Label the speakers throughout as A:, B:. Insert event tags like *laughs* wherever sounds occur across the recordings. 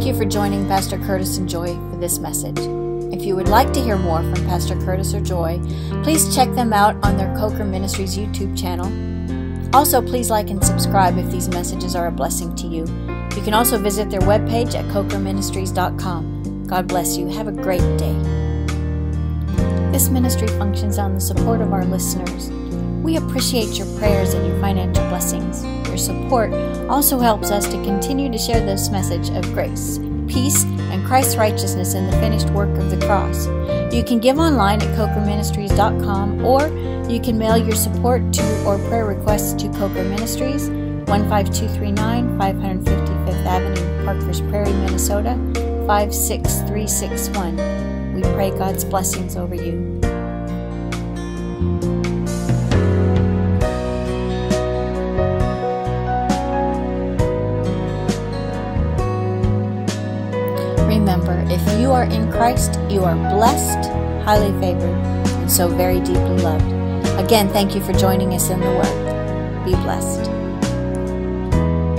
A: Thank you for joining Pastor Curtis and Joy for this message. If you would like to hear more from Pastor Curtis or Joy, please check them out on their Coker Ministries YouTube channel. Also, please like and subscribe if these messages are a blessing to you. You can also visit their webpage at cokerministries.com. God bless you. Have a great day. This ministry functions on the support of our listeners. We appreciate your prayers and your financial blessings. Your support also helps us to continue to share this message of grace, peace, and Christ's righteousness in the finished work of the cross. You can give online at cokerministries.com or you can mail your support to or prayer requests to Coker Ministries, 15239 555th Avenue, Parkers Prairie, Minnesota, 56361. We pray God's blessings over you. Are in Christ, you are blessed, highly favored, and so very deeply loved. Again, thank you for joining us in the Word. Be blessed.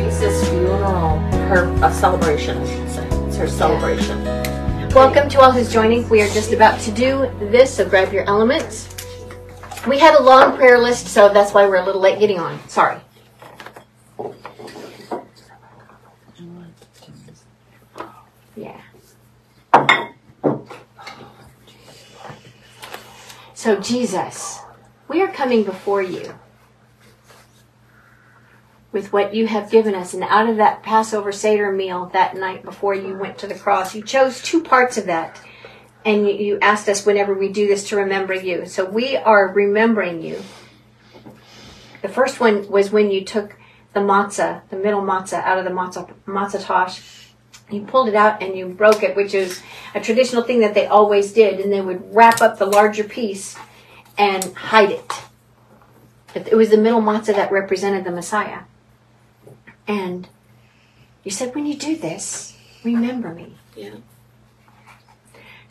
B: Lisa's funeral, her a celebration, I should say. It's her celebration.
C: Welcome to all who's joining. We are just about to do this, so grab your elements. We had a long prayer list, so that's why we're a little late getting on. Sorry. Yeah. So, Jesus, we are coming before you with what you have given us. And out of that Passover Seder meal that night before you went to the cross, you chose two parts of that. And you, asked us whenever we do this to remember you. So we are remembering you. The first one was when you took the matzah, the middle matzah, out of the matzah, matzah tosh. You pulled it out and you broke it, which is a traditional thing that they always did. And they would wrap up the larger piece and hide it. It was the middle matzah that represented the Messiah. And you said, when you do this, remember me.
B: Yeah.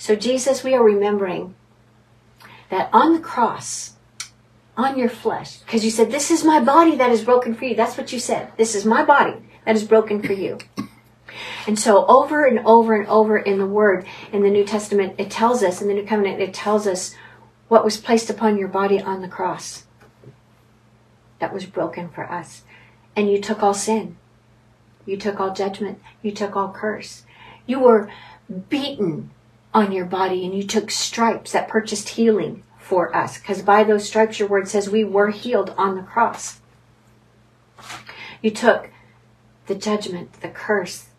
C: So, Jesus, we are remembering that on the cross, on your flesh, because you said, This is my body that is broken for you. That's what you said. This is my body that is broken for you. And so, over and over and over in the Word, in the New Testament, it tells us, in the New Covenant, it tells us what was placed upon your body on the cross that was broken for us. And you took all sin. You took all judgment. You took all curse. You were beaten on your body and you took stripes that purchased healing for us. Because by those stripes, your word says we were healed on the cross. You took the judgment, the curse,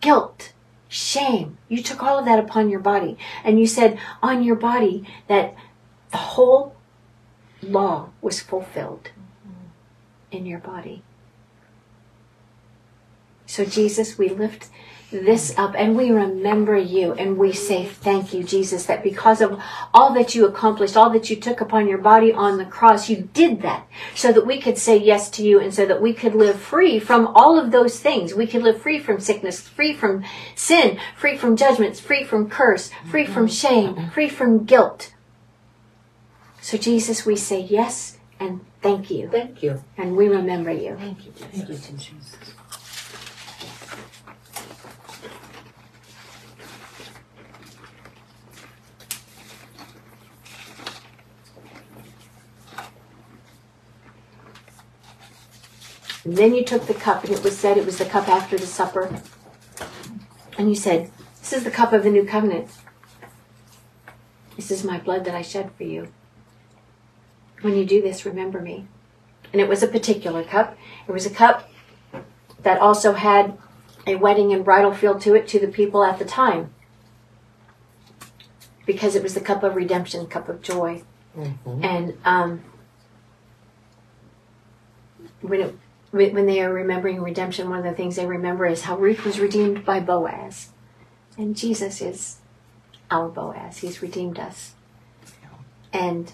C: guilt, shame. You took all of that upon your body. And you said on your body that the whole law was fulfilled in your body. So, Jesus, we lift this up and we remember you and we say thank you, Jesus, that because of all that you accomplished, all that you took upon your body on the cross, you did that so that we could say yes to you and so that we could live free from all of those things. We could live free from sickness, free from sin, free from judgments, free from curse, free from shame, free from guilt. So, Jesus, we say yes and thank you.
B: Thank you.
C: And we remember you.
B: Thank you, Jesus. Thank you, Jesus.
C: And then you took the cup, and it was said it was the cup after the supper. And you said, This is the cup of the new covenant. This is my blood that I shed for you. When you do this, remember me. And it was a particular cup. It was a cup that also had a wedding and bridal feel to it to the people at the time. Because it was the cup of redemption, cup of joy. And um, when it when they are remembering redemption, one of the things they remember is how Ruth was redeemed by Boaz. And Jesus is our Boaz. He's redeemed us. And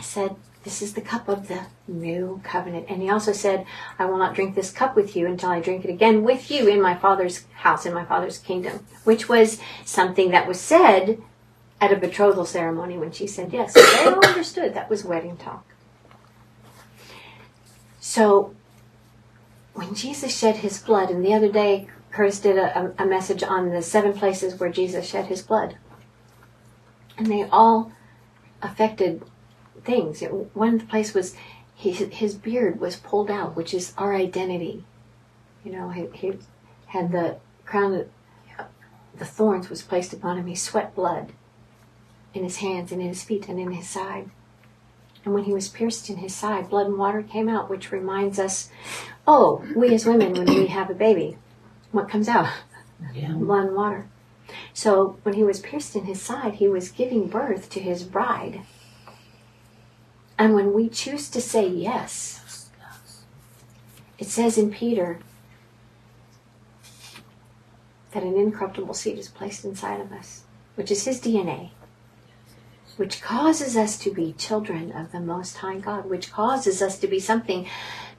C: said, This is the cup of the new covenant. And he also said, I will not drink this cup with you until I drink it again with you in my Father's house, in my Father's kingdom. Which was something that was said at a betrothal ceremony when she said yes. They all understood that was wedding talk. So when Jesus shed his blood, and the other day Curtis did a, a message on the seven places where Jesus shed his blood, and they all affected things. One place was his, his beard was pulled out, which is our identity. You know, he, he had the crown of the thorns was placed upon him. He sweat blood in his hands and in his feet and in his side. And when he was pierced in his side, blood and water came out, which reminds us, oh, we as women, when we have a baby, what comes out?
B: Yeah.
C: Blood and water. So when he was pierced in his side, he was giving birth to his bride. And when we choose to say yes, it says in Peter that an incorruptible seed is placed inside of us, which is his DNA, which causes us to be children of the Most High God, which causes us to be something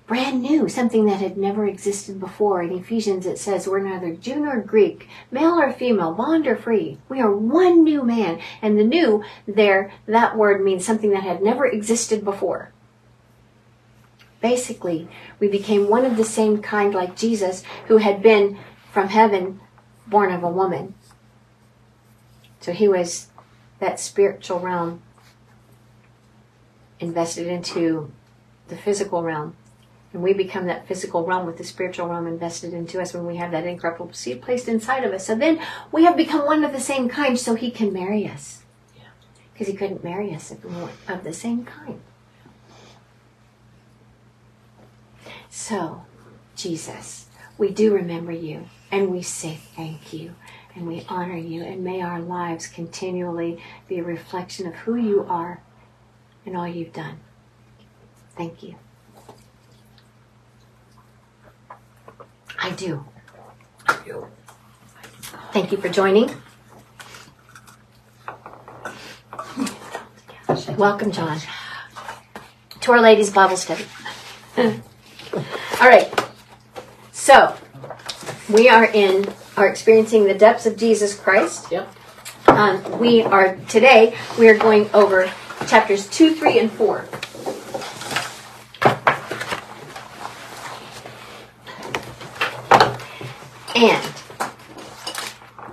C: brand new, something that had never existed before. In Ephesians, it says we're neither Jew nor Greek, male or female, bond or free. We are one new man. And the new there, that word means something that had never existed before. Basically, we became one of the same kind like Jesus, who had been from heaven born of a woman. So he was that spiritual realm invested into the physical realm. And we become that physical realm with the spiritual realm invested into us when we have that incorruptible seed placed inside of us. So then we have become one of the same kind so he can marry us. Because he couldn't marry us if we weren't of the same kind. So, Jesus, we do remember you and we say thank you and we honor you. And may our lives continually be a reflection of who you are and all you've done. Thank you. I do. Thank you for joining. Welcome, John, to Our Ladies Bible Study. All right. So, we are in are experiencing the depths of Jesus Christ.
B: Yep.
C: Um, we are today we are going over chapters two, three, and four. And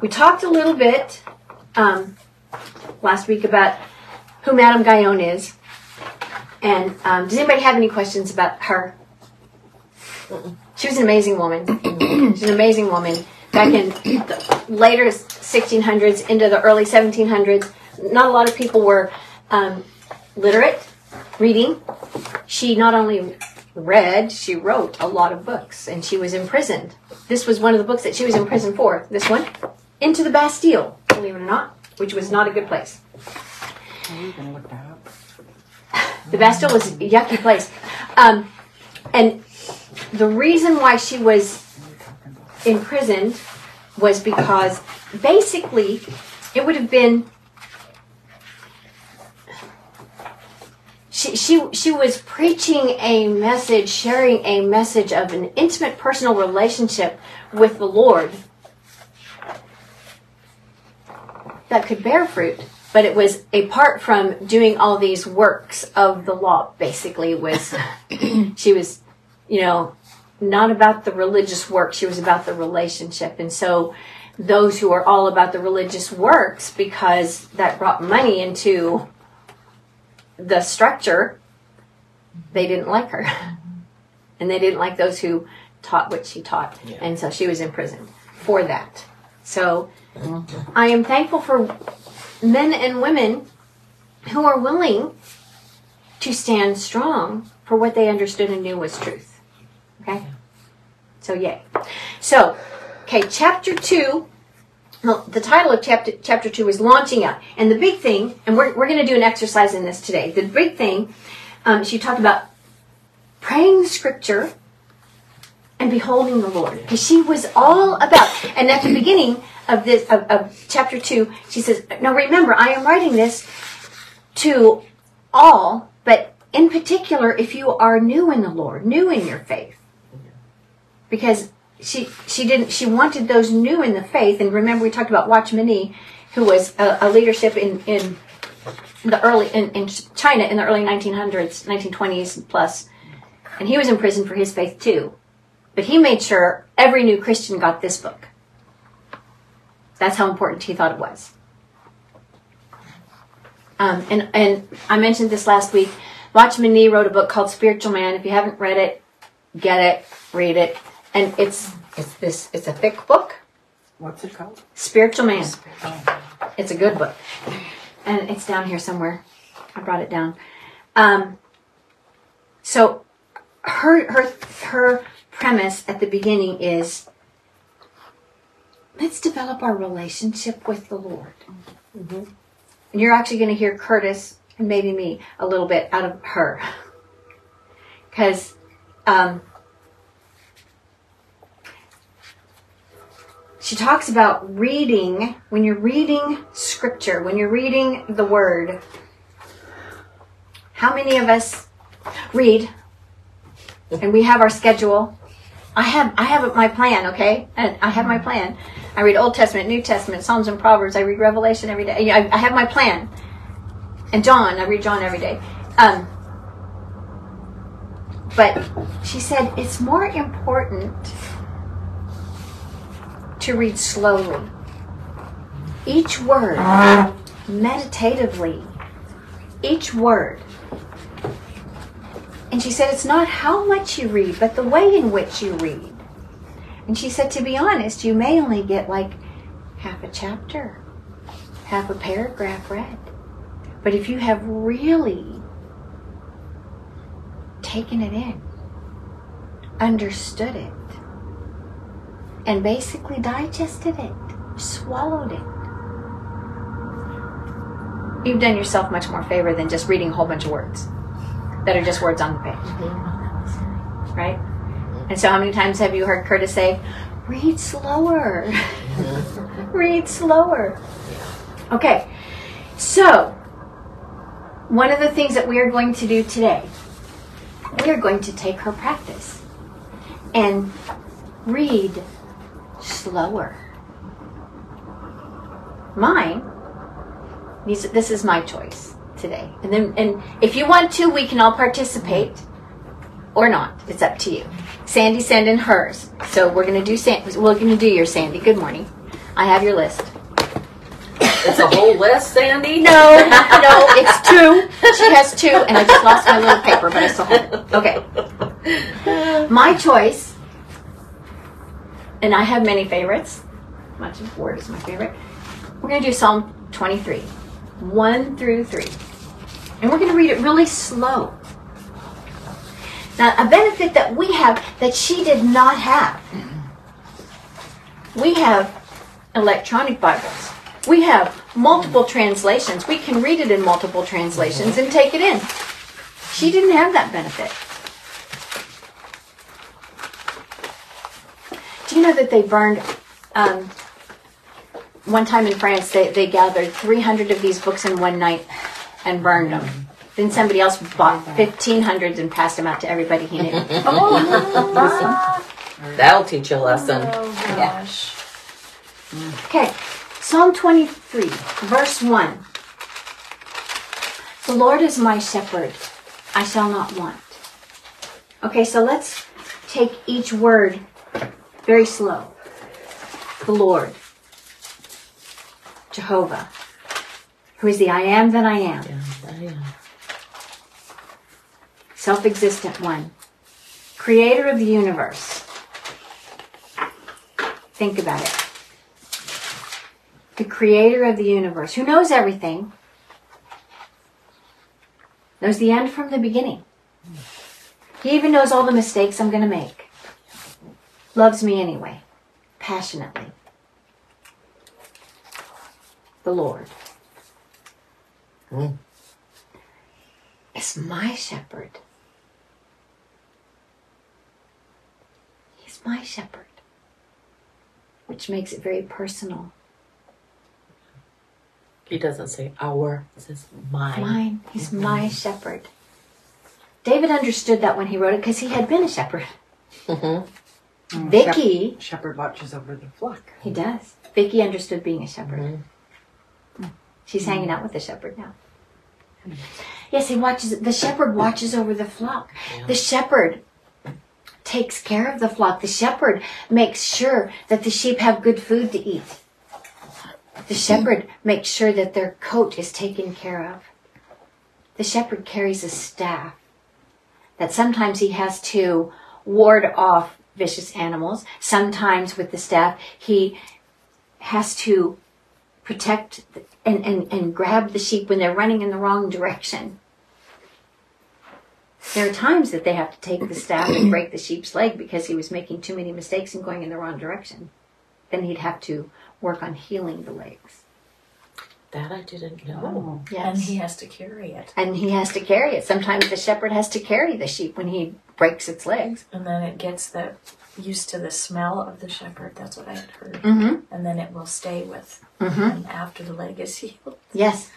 C: we talked a little bit um, last week about who Madame Guyon is. And um, does anybody have any questions about her? She was an amazing woman. She's an amazing woman. Back in the later 1600s into the early 1700s, not a lot of people were um, literate, reading. She not only read, she wrote a lot of books, and she was imprisoned. This was one of the books that she was imprisoned for. This one, Into the Bastille, believe it or not, which was not a good place. *laughs* The Bastille was a yucky place. Um, and the reason why she was imprisoned was because basically it would have been she, she, she was preaching a message, sharing a message of an intimate personal relationship with the Lord that could bear fruit. But it was apart from doing all these works of the law, basically, was *coughs* she was, you know, not about the religious work, she was about the relationship. And so those who are all about the religious works, because that brought money into the structure, they didn't like her. Mm-hmm. And they didn't like those who taught what she taught.
B: Yeah.
C: And so she was imprisoned for that. So mm-hmm. I am thankful for men and women who are willing to stand strong for what they understood and knew was truth. Okay? So, yay. So, okay, chapter 2 well, the title of chapter chapter two is launching out, and the big thing, and we're we're going to do an exercise in this today. The big thing, um, she talked about praying the scripture and beholding the Lord, because she was all about. And at the beginning of this of, of chapter two, she says, "Now remember, I am writing this to all, but in particular, if you are new in the Lord, new in your faith, because." She she didn't she wanted those new in the faith and remember we talked about Watchman Nee who was a, a leadership in in the early in, in China in the early 1900s 1920s plus and he was in prison for his faith too But he made sure every new Christian got this book. That's how important he thought it was. Um, and, and I mentioned this last week. Watchman Nee wrote a book called Spiritual Man. If you haven't read it, get it, read it. And it's it's this it's a thick book.
B: What's it called?
C: Spiritual Man. It's a good book. And it's down here somewhere. I brought it down. Um, so her her her premise at the beginning is let's develop our relationship with the Lord. And you're actually going to hear Curtis and maybe me a little bit out of her. Because um, she talks about reading, when you're reading scripture, when you're reading the word, how many of us read and we have our schedule? I have I have my plan, okay? And I have my plan. I read Old Testament, New Testament, Psalms and Proverbs. I read Revelation every day. I, I have my plan. And John, I read John every day. Um, but she said it's more important to read slowly. Each word, meditatively. Each word. And she said it's not how much you read, but the way in which you read. And she said, to be honest, you may only get like half a chapter, half a paragraph read. But if you have really taken it in, understood it, and basically digested it, swallowed it, you've done yourself much more favor than just reading a whole bunch of words that are just words on the page. Mm-hmm. Right? And so, how many times have you heard Curtis say, read slower? Mm-hmm. *laughs* read slower. Okay, so one of the things that we are going to do today, we are going to take her practice and read slower. Mine, these, this is my choice today. And then, and if you want to, we can all participate or not. It's up to you. Sandy sent in hers, so we're gonna do Sandy. We're gonna do your Sandy. Good morning. I have your list.
B: It's a whole list, Sandy?
C: No, no, it's two. She has two, and I just lost my little paper, but I still have it. Okay. My choice, and I have many favorites. Much of Word is my favorite. We're going to do Psalm 23, 1 through 3. And we're going to read it really slow. Now, a benefit that we have that she did not have. We have electronic Bibles. We have multiple translations. We can read it in multiple translations and take it in. She didn't have that benefit. You know that they burned, um, one time in France, they, they gathered 300 of these books in one night and burned them. Then somebody else bought 1,500 and passed them out to everybody he knew. *laughs*
B: That'll teach you a lesson.
C: gosh. Okay, Psalm 23, verse 1. The Lord is my shepherd, I shall not want. Okay, so let's take each word very slow. The Lord, Jehovah, who is the I am that I am,
B: Yeah, yeah.
C: self existent one, creator of the universe. Think about it. The creator of the universe, who knows everything, knows the end from the beginning. He even knows all the mistakes I'm going to make. Loves me anyway, passionately. The Lord
B: Mm.
C: is my shepherd. He's my shepherd, which makes it very personal.
B: He doesn't say our, it says mine.
C: Mine. He's my shepherd. David understood that when he wrote it because he had been a shepherd.
B: Mhm.
C: Vicky,
D: Shepherd watches over the flock.
C: he does. Vicky understood being a shepherd.
B: Mhm.
C: She's hanging out with the shepherd now. Yes, he watches. The shepherd watches over the flock. The shepherd takes care of the flock. The shepherd makes sure that the sheep have good food to eat. The shepherd makes sure that their coat is taken care of. The shepherd carries a staff that sometimes he has to ward off vicious animals. Sometimes with the staff, he has to protect and, and, and grab the sheep when they're running in the wrong direction. There are times that they have to take the staff and break the sheep's leg because he was making too many mistakes and going in the wrong direction. Then he'd have to work on healing the legs.
B: That I didn't know.
D: Oh,
C: Yes.
D: and he has to carry it.
C: and he has to carry it. Sometimes the shepherd has to carry the sheep when he breaks its legs.
D: And then it gets the used to the smell of the shepherd. That's what I had heard.
C: Mm-hmm.
D: And then it will stay with
C: Mm-hmm.
D: him after the leg is *laughs* healed.
C: Yes.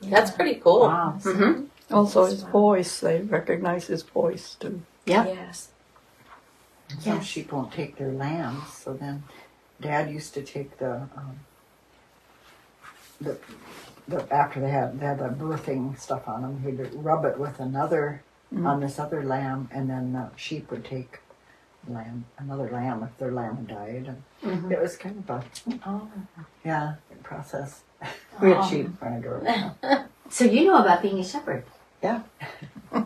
B: That's pretty cool.
E: Wow.
C: Mm-hmm.
E: Also, his voice, they recognize his voice too.
C: Yeah.
D: Yes.
E: Some
C: Yes.
E: sheep won't take their lambs, so then Dad used to take the, um, the, the after they had they had the birthing stuff on them, he'd rub it with another mm-hmm. on this other lamb, and then the sheep would take lamb another lamb if their lamb died, and mm-hmm. it was kind of a
D: Oh.
E: yeah process. we had *laughs*
D: Oh.
E: sheep when I grew. *laughs*
C: So you know about being a shepherd.
E: Yeah. *laughs* we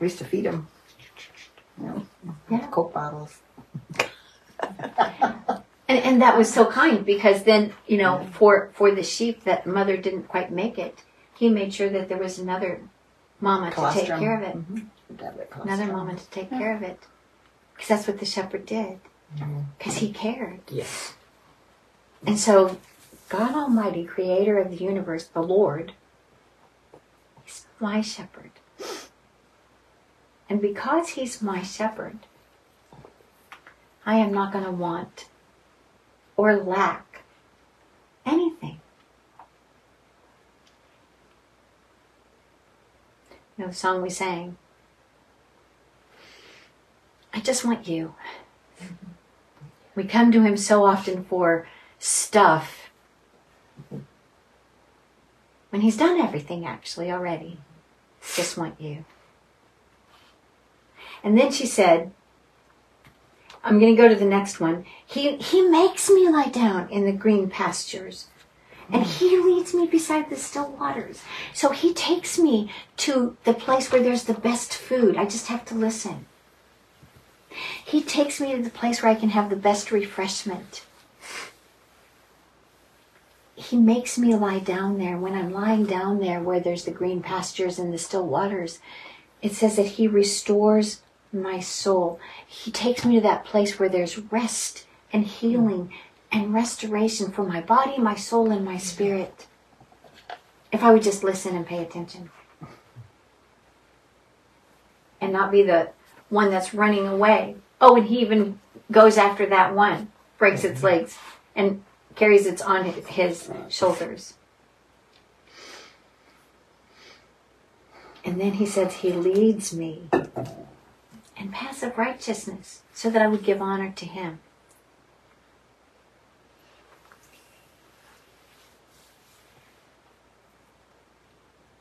E: used to feed them. You know,
C: Yeah.
E: Coke bottles.
C: And, and that was so kind because then, you know, for, for the sheep that mother didn't quite make it, he made sure that there was another mama to take care of it.
E: Mhm.
C: Another
E: colostrum.
C: mama to take care of it. Because that's what the shepherd did. Because he cared.
B: Yes.
C: And so, God Almighty, creator of the universe, the Lord, is my shepherd. And because he's my shepherd, I am not going to want or lack anything. You know the song we sang? I just want you. We come to him so often for stuff when he's done everything actually already. Just want you. And then she said, I'm going to go to the next one. He, he makes me lie down in the green pastures. And he leads me beside the still waters. So he takes me to the place where there's the best food. I just have to listen. He takes me to the place where I can have the best refreshment. He makes me lie down there. When I'm lying down there where there's the green pastures and the still waters, it says that He restores my soul. He takes me to that place where there's rest and healing and restoration for my body, my soul, and my spirit. If I would just listen and pay attention. And not be the one that's running away. Oh, and he even goes after that one, breaks its mm-hmm. legs, and carries it on his shoulders. And then he says, He leads me paths of righteousness so that I would give honor to him.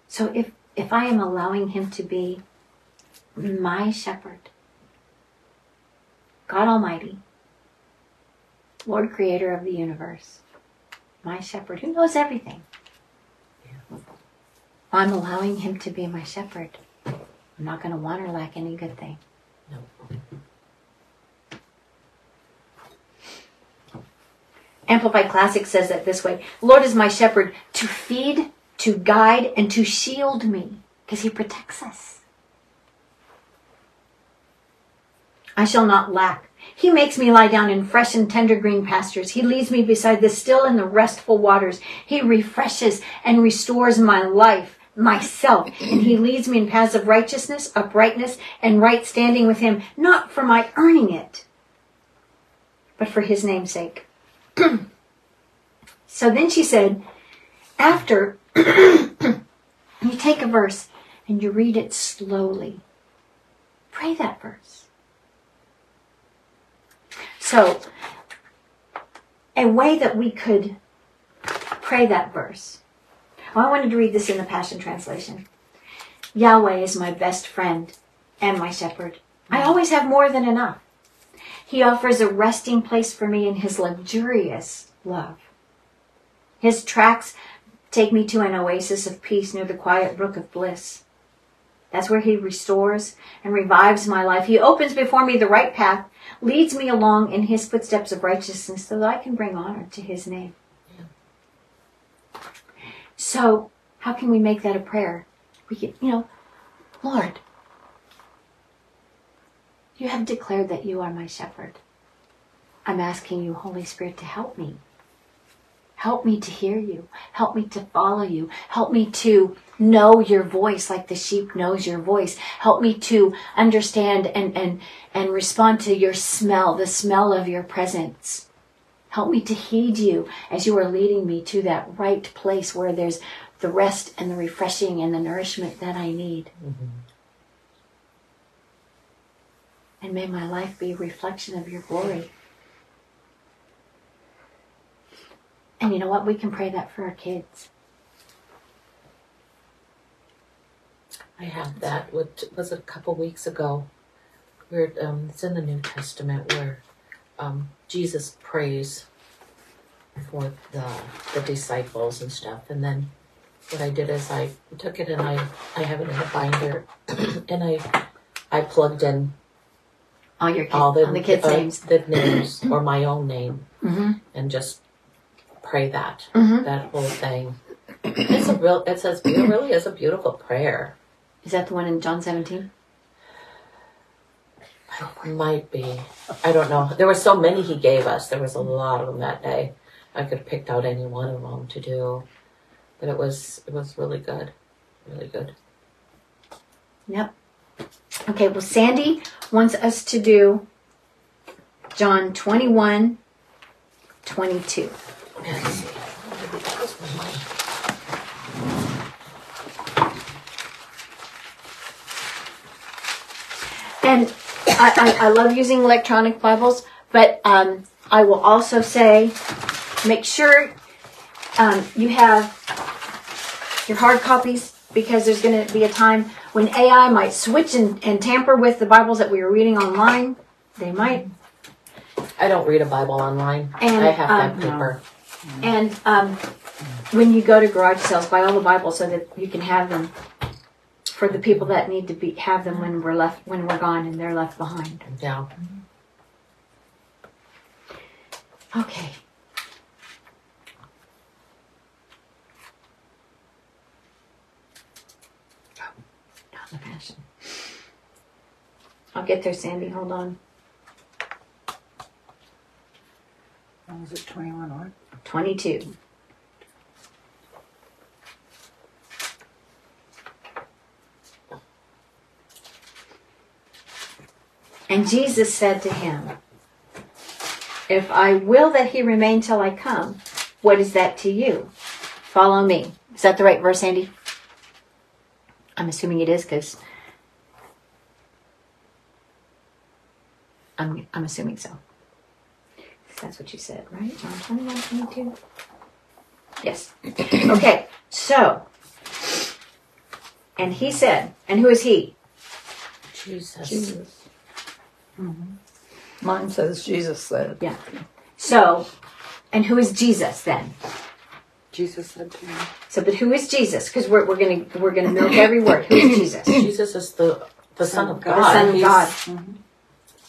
C: So if, if I am allowing him to be my shepherd, God Almighty, Lord Creator of the universe, my shepherd who knows everything. I'm allowing him to be my shepherd. I'm not going to want or lack any good thing.
B: No.
C: Amplified Classic says that this way Lord is my shepherd to feed, to guide, and to shield me because he protects us. I shall not lack. He makes me lie down in fresh and tender green pastures. He leads me beside the still and the restful waters. He refreshes and restores my life, myself, and he leads me in paths of righteousness, uprightness, and right standing with him, not for my earning it, but for his name's sake. *clears throat* so then she said, after *clears throat* you take a verse and you read it slowly, pray that verse. So, a way that we could pray that verse. I wanted to read this in the Passion Translation. Yahweh is my best friend and my shepherd. I mm. always have more than enough. He offers a resting place for me in His luxurious love. His tracks take me to an oasis of peace near the quiet brook of bliss. That's where He restores and revives my life. He opens before me the right path, leads me along in His footsteps of righteousness so that I can bring honor to His name. So, how can we make that a prayer? We can, you know, Lord, you have declared that you are my shepherd. I'm asking you, Holy Spirit, to help me. Help me to hear you. Help me to follow you. Help me to know your voice like the sheep knows your voice. Help me to understand and, and, and respond to your smell, the smell of your presence. Help me to heed you as you are leading me to that right place where there's the rest and the refreshing and the nourishment that I need. And may my life be a reflection of your glory. And you know what? We can pray that for our kids.
B: I have that. What was it, a couple weeks ago? Where um, it's in the New Testament where um, Jesus prays for the the disciples and stuff, and then what I did is I took it and I I have it in a binder, *clears throat* and I I plugged in
C: All your kids,
B: all the,
C: all the kids'
B: uh,
C: names.
B: the names *clears throat* or my own name,
C: Mm-hmm.
B: and just pray that
C: Mhm.
B: that whole thing. It's a real. It says it really is a beautiful prayer.
C: Is that the one in John 17?
B: Might be. I don't know. There were so many he gave us. There was a lot of them that day. I could have picked out any one of them to do, but it was it was really good, really good.
C: Yep. Okay, well, Sandy wants us to do John 21, 22.
B: Let's see. Where did it- where's my mic?
C: And I, I, I love using electronic Bibles, but um, I will also say make sure um, you have your hard copies because there's going to be a time when AI might switch and, and tamper with the Bibles that we were reading online. They might.
B: I don't read a Bible online.
C: And,
B: I have
C: um,
B: that paper.
C: And um, when you go to garage sales, buy all the Bibles so that you can have them for the people that need to be have them when we're left when we're gone and they're left behind.
B: Yeah.
C: Okay. Oh, not the passion. I'll get there, Sandy. Hold on.
E: Was it 21 what?
C: 22. And Jesus said to him, If I will that he remain till I come, what is that to you? Follow me. Is that the right verse, Andy? I'm assuming it is because I'm, I'm assuming so. That's what you said, right? John 21, 22. Yes. *clears throat* Okay, so, and he said, and who is he?
B: Jesus.
E: Mine says Jesus said.
C: Yeah. So, and who is Jesus then?
E: Jesus said to me.
C: So, but who is Jesus? Because we're, we're gonna we're gonna milk every word. Who is Jesus? *coughs*
B: Jesus is the the Son of God.
C: The Son of
B: He's-
C: God.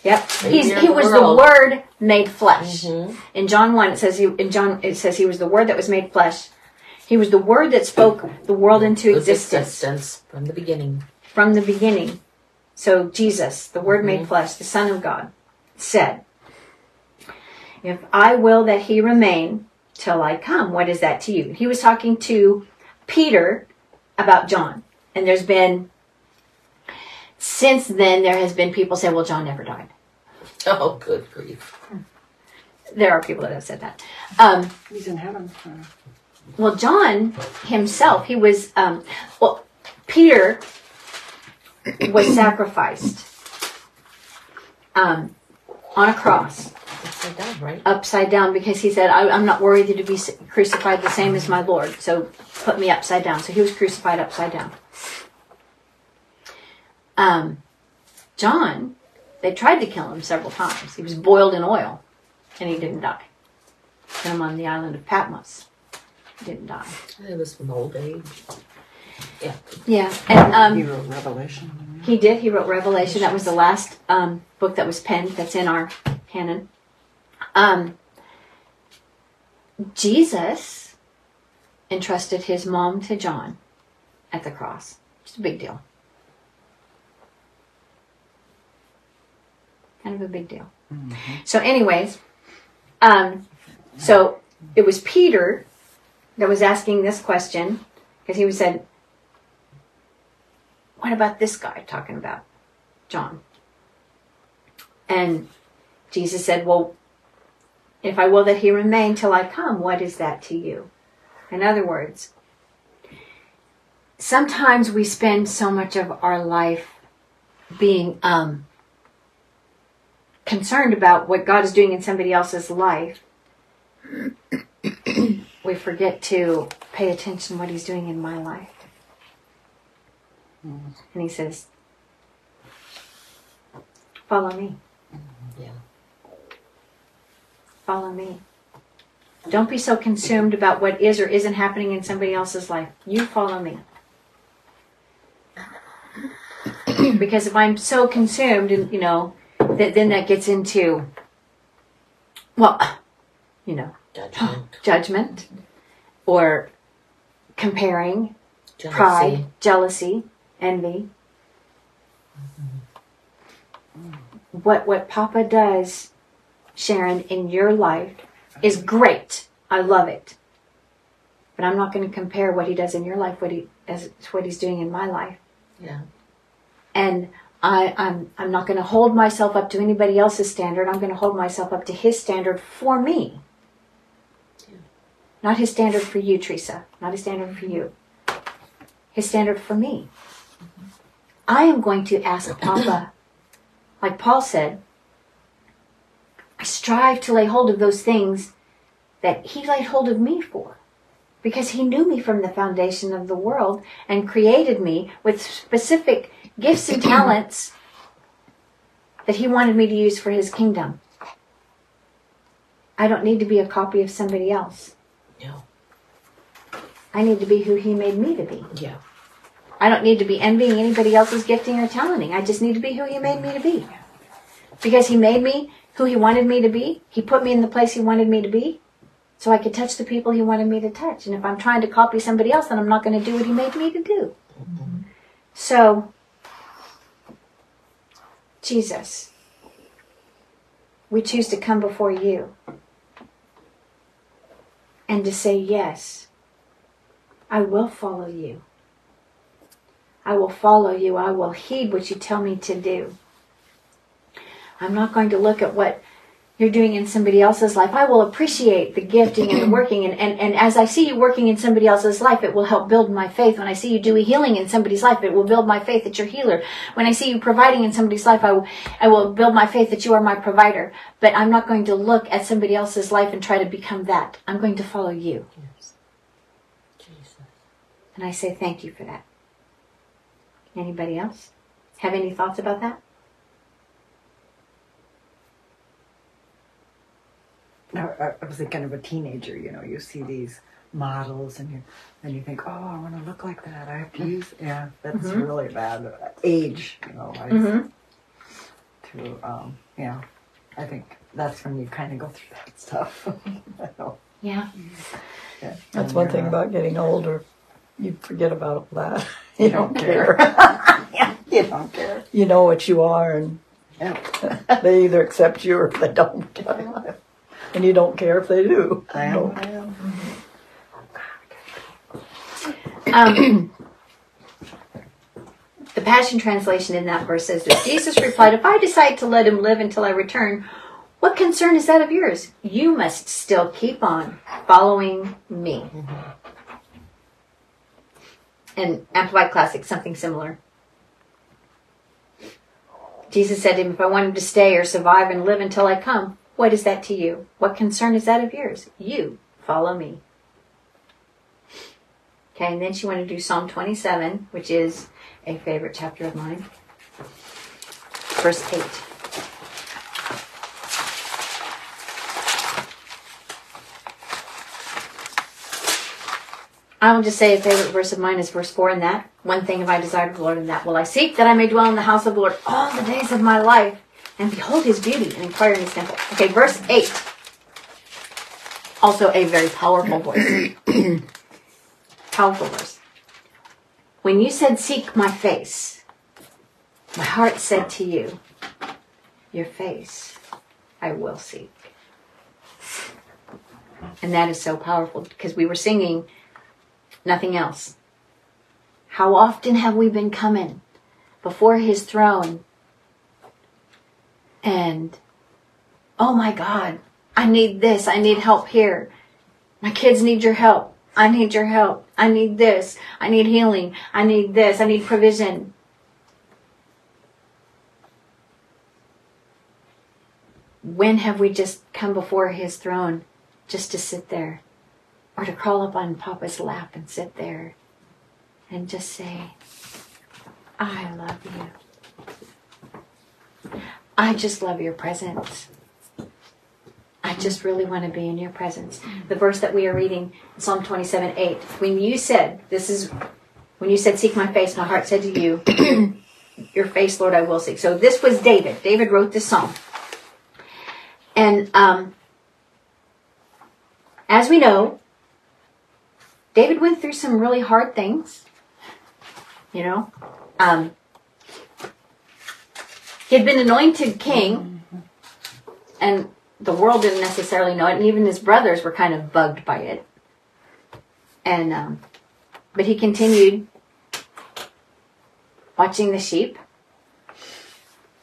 C: Yep.
B: Savior
C: He's he
B: the
C: was
B: world.
C: the Word made flesh.
B: Mhm.
C: In John one, it says he in John it says he was the Word that was made flesh. He was the Word that spoke the world into existence.
B: existence from the beginning.
C: from the beginning. So Jesus, the Word made flesh, the Son of God, said, If I will that he remain till I come, what is that to you? He was talking to Peter about John. And there's been, since then, there has been people say, well, John never died.
B: Oh, good grief.
C: There are people that have said that. Um,
E: He's in heaven.
C: Well, John himself, he was, um, well, Peter was sacrificed um, on a cross,
B: Upside down, right?
C: upside down, because he said, I, I'm not worthy to be crucified the same as my Lord, so put me upside down. So he was crucified upside down. Um, John They tried to kill him several times. He was boiled in oil, and he didn't die. Put him on the island of Patmos. He didn't die.
B: It was from old age. Yeah.
C: Yeah, and um, He
E: wrote Revelation.
C: he did. He wrote Revelation. That was the last um, book that was penned. That's in our canon. Um, Jesus entrusted his mom to John at the cross. It's a big deal. Kind of a big deal. So, anyways, um, so it was Peter that was asking this question because he was said, "What about this guy?" Talking about John. And Jesus said, "Well, if I will that he remain till I come, what is that to you?" In other words, sometimes we spend so much of our life being um, concerned about what God is doing in somebody else's life. we forget to pay attention to what He's doing in my life. And He says, Follow me. Mm-hmm.
B: Yeah.
C: Follow me. Don't be so consumed about what is or isn't happening in somebody else's life. You follow me. *clears throat* because if I'm so consumed, and you know, that then that gets into, well, you know,
B: Judgment. *gasps*
C: judgment or comparing,
B: Jealousy.
C: pride, jealousy, envy. What what Papa does, Sharon, in your life is great. I love it. But I'm not going to compare what he does in your life what he as to what he's doing in my life.
B: Yeah.
C: And I, I'm I'm not going to hold myself up to anybody else's standard. I'm going to hold myself up to his standard for me. Not his standard for you, Teresa. Not his standard for you. His standard for me. I am going to ask Papa, like Paul said, I strive to lay hold of those things that he laid hold of me for. Because he knew me from the foundation of the world and created me with specific gifts and talents that he wanted me to use for his kingdom. I don't need to be a copy of somebody else.
B: No.
C: I need to be who he made me to be.
B: Yeah.
C: I don't need to be envying anybody else's gifting or talenting. I just need to be who he made me to be. Because he made me who he wanted me to be. He put me in the place he wanted me to be. So I could touch the people he wanted me to touch. And if I'm trying to copy somebody else, then I'm not going to do what he made me to do. So, Jesus, we choose to come before you and to say, Yes, I will follow you. I will follow you. I will heed what you tell me to do. I'm not going to look at what you're doing in somebody else's life. I will appreciate the gifting and the working. And, and, and as I see you working in somebody else's life, it will help build my faith. When I see you doing healing in somebody's life, it will build my faith that you're healer. When I see you providing in somebody's life, I will, I will build my faith that you are my provider. But I'm not going to look at somebody else's life and try to become that. I'm going to follow you.
B: Yes. Jesus.
C: And I say thank you for that. Anybody else have any thoughts about that?
E: I, I- I was thinking of a teenager. You know, you see these models, and you and you think, oh, I want to look like that. I have to use. Yeah, that's really bad. Age, you know, like,
C: Mm-hmm.
E: to um, yeah. I think that's when you kind of go through that stuff. *laughs*
C: Yeah.
E: Yeah.
F: That's
E: And
F: one thing
E: uh,
F: about getting older. You forget about that. *laughs*
E: You don't care. yeah, *laughs* you don't care.
F: You know what you are, and
E: Yeah. *laughs*
F: they either accept you or they don't. and you don't care if they do.
E: I am. I am.
C: Um, the Passion Translation in that verse says this Jesus replied, If I decide to let him live until I return, what concern is that of yours? You must still keep on following me. And Amplified Classic, something similar. Jesus said to him, If I wanted to stay or survive and live until I come, what is that to you? What concern is that of yours? You follow me. Okay, and then she wanted to do Psalm 27, which is a favorite chapter of mine. Verse 8. I'll just say a favorite verse of mine is verse 4 in that. One thing have I desired of the Lord, and that will I seek, that I may dwell in the house of the Lord all the days of my life, and behold his beauty, and inquire in his temple. Okay, verse 8. Also a very powerful voice. *clears throat* powerful verse. When you said, Seek my face, my heart said to you, Your face I will seek. And that is so powerful because we were singing nothing else. How often have we been coming before his throne and, oh my God, I need this. I need help here. My kids need your help. I need your help. I need this. I need healing. I need this. I need provision. When have we just come before his throne just to sit there or to crawl up on Papa's lap and sit there and just say, I love you. I just love your presence. I just really want to be in your presence. The verse that we are reading, Psalm 27 8. When you said, This is when you said, Seek my face, my heart said to you, *clears throat* Your face, Lord, I will seek. So this was David. David wrote this psalm. And um, as we know, David went through some really hard things. You know, um, he had been anointed king, and the world didn't necessarily know it, and even his brothers were kind of bugged by it. And um, but he continued watching the sheep.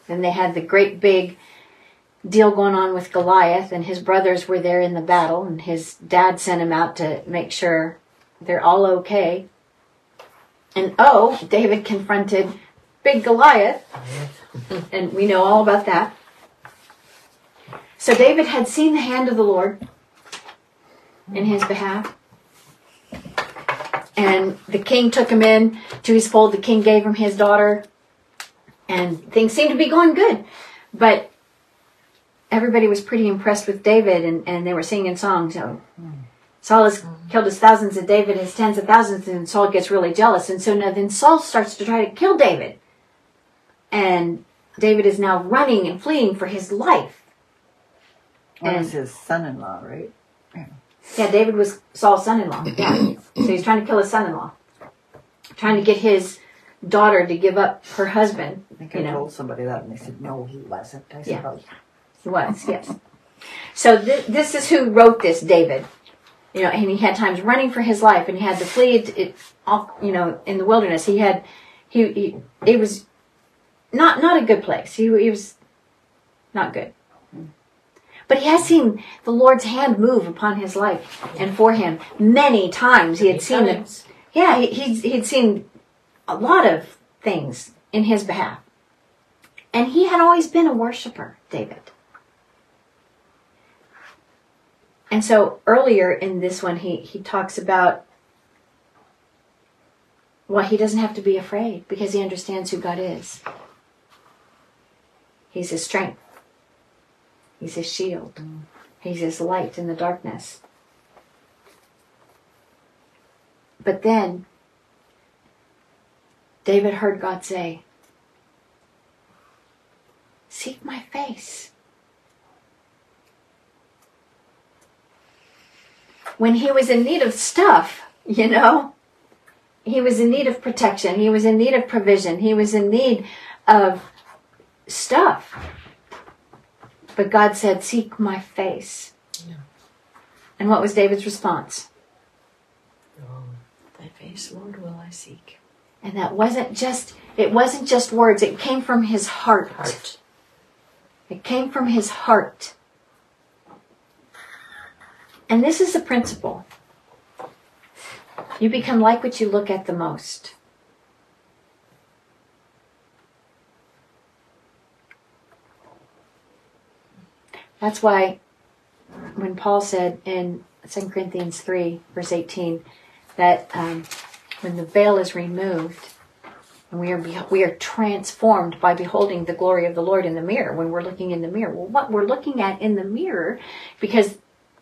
C: Then they had the great big deal going on with Goliath, and his brothers were there in the battle, and his dad sent him out to make sure they're all okay. And oh, David confronted big Goliath, and we know all about that. So David had seen the hand of the Lord in his behalf. And the king took him in to his fold. The king gave him his daughter. And things seemed to be going good. But everybody was pretty impressed with David and, and they were singing songs. So Saul has killed his thousands and David his tens of thousands and Saul gets really jealous. And so now then Saul starts to try to kill David. And David is now running and fleeing for his life.
E: That was his son-in-law, right?
C: Yeah, yeah, David was Saul's son-in-law. *clears throat* Yeah. so he's trying to kill his son-in-law. Trying to get his daughter to give up her husband.
E: I think
C: You
E: I
C: know.
E: told somebody that, and they said, no, he wasn't. I said,
C: Yeah.
E: oh, yeah.
C: He was, yes. So th- this is who wrote this, David. You know, and he had times running for his life, and he had to flee it, all, you know, in the wilderness. He had, he, he, it was not not a good place. He, he was not good. But he had seen the Lord's hand move upon his life and for him many times. He had seen it. Yeah, he, he'd, he'd seen a lot of things in his behalf. And he had always been a worshiper, David. And so earlier in this one, he, he talks about, well, he doesn't have to be afraid because he understands who God is. He's his strength, he's his shield, he's his light in the darkness. But then, David heard God say, Seek my face. When he was in need of stuff, you know, he was in need of protection, he was in need of provision, he was in need of stuff. But God said, Seek my face.
B: Yeah.
C: And what was David's response?
B: Oh,
D: Thy face, Lord, will I seek.
C: And that wasn't just it wasn't just words, it came from his heart.
B: heart.
C: It came from his heart. And this is the principle. You become like what you look at the most. That's why when Paul said in 2 Corinthians 3, verse 18, that um, when the veil is removed, and we are we are transformed by beholding the glory of the Lord in the mirror when we're looking in the mirror. Well, what we're looking at in the mirror, because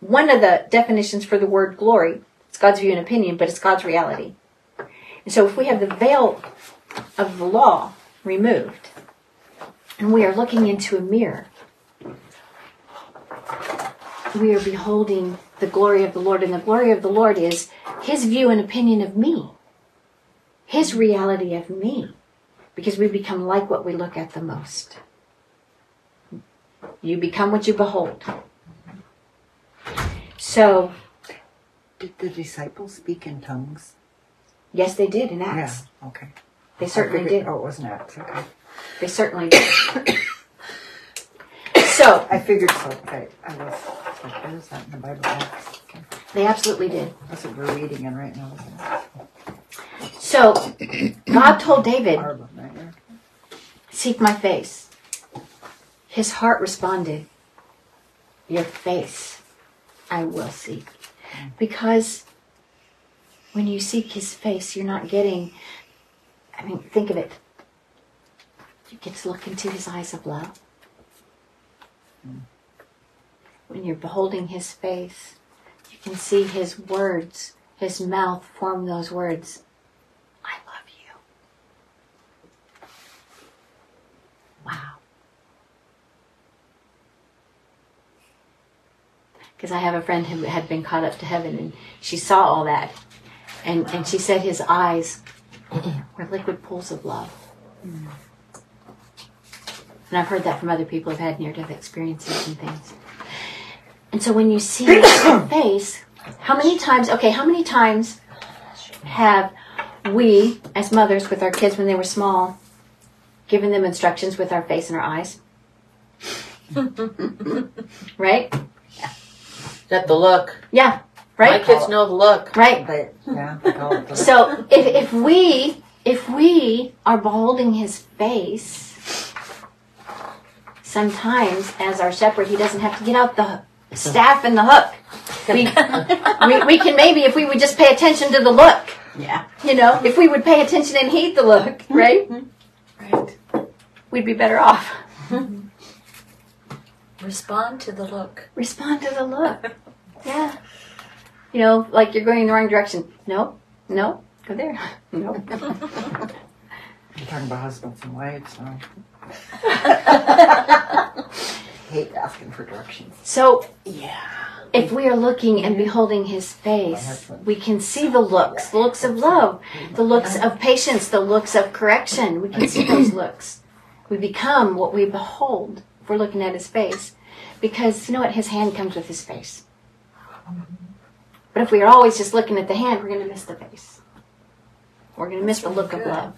C: one of the definitions for the word glory It's God's view and opinion, but it's God's reality. And so if we have the veil of the law removed, and we are looking into a mirror, we are beholding the glory of the Lord, and the glory of the Lord is His view and opinion of me, His reality of me, because we become like what we look at the most. You become what you behold. So,
E: Did the disciples speak in tongues?
C: yes, they did in Acts.
E: Yeah. Okay.
C: They certainly
E: figured-
C: did.
E: Oh, it wasn't Acts. Okay.
C: They certainly did. *coughs* so,
E: I figured so. Okay. I was like, where is that in the Bible? Okay.
C: they absolutely did.
E: That's what we're reading in right now. Isn't it?
C: So, God told David,
E: Arba, right there.
C: Seek my face. His heart responded, Your face I will seek. Because when you seek his face, you're not getting, I mean, think of it. You get to look into his eyes of love. When you're beholding his face, you can see his words, his mouth form those words. I love you. Wow. Because I have a friend who had been caught up to heaven and she saw all that. And, and she said his eyes were liquid pools of love. And I've heard that from other people who've had near death experiences and things. And so when you see his *coughs* face, how many times, okay, how many times have we, as mothers with our kids when they were small, given them instructions with our face and our eyes? *laughs* right?
B: Got the look.
C: Yeah, Right.
B: My
C: right?
B: kids know the look.
C: Right.
E: They, yeah, they the
C: So if, if we if we are beholding his face, sometimes as our shepherd, he doesn't have to get out the staff and the hook. We, *laughs* we, we can maybe if we would just pay attention to the look.
D: Yeah.
C: You know, if we would pay attention and heed the look, mm-hmm. right? Mm-hmm.
D: Right.
C: We'd be better off. Mm-hmm.
D: Respond to the look.
C: Respond to the look. *laughs* Yeah. You know, like you're going in the wrong direction. No, no, go there. *laughs* No.
E: You're talking about husbands and wives now. *laughs* Hate asking for directions.
C: So
E: Yeah.
C: if we are looking and beholding his face, we can see the looks, the looks of love, the looks of patience, the looks of correction. We can see those looks. We become what we behold if we're looking at his face. Because you know what? His hand comes with his face. But if we are always just looking at the hand, we're going to miss the face. We're going to miss the look of love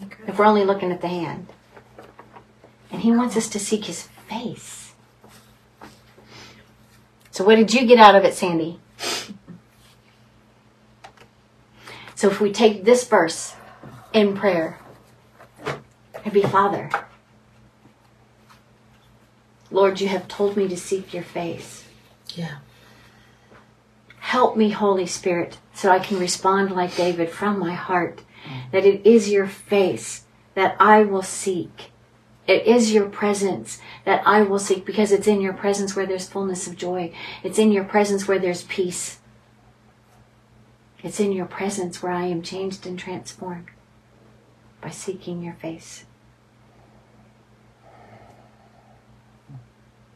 D: really
C: if we're only looking at the hand. And he wants us to seek his face. So, what did you get out of it, Sandy? So, if we take this verse in prayer, it'd be Father, Lord, you have told me to seek your face.
B: Yeah.
C: Help me, Holy Spirit, so I can respond like David from my heart mm. that it is your face that I will seek. It is your presence that I will seek because it's in your presence where there's fullness of joy. It's in your presence where there's peace. It's in your presence where I am changed and transformed by seeking your face.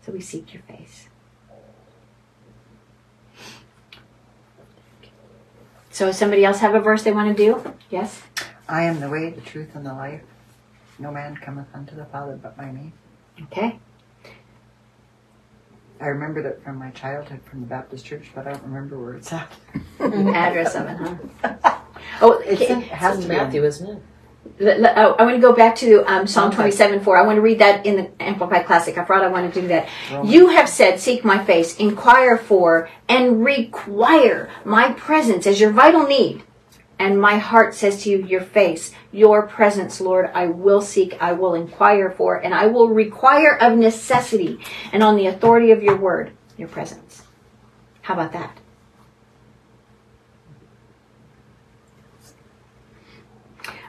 C: So we seek your face. So, does somebody else have a verse they want to do? Yes?
E: I am the way, the truth, and the life. No man cometh unto the Father but by me.
C: Okay.
E: I remembered it from my childhood from the Baptist church, but I don't remember where it's at. *laughs*
C: Address of it, huh? *laughs* Oh,
E: It's
C: okay.
E: in, it has
B: It's
E: to be
B: Matthew, isn't it?
C: Oh, I want to go back to um, Psalm
E: Okay.
C: 27 4. I want to read that in the Amplified Classic. I forgot I want to do that.
E: Romans.
C: You have said, Seek my face, inquire for, and require my presence as your vital need. And my heart says to you, Your face, your presence, Lord, I will seek, I will inquire for, and I will require of necessity, and on the authority of your word, your presence. How about that?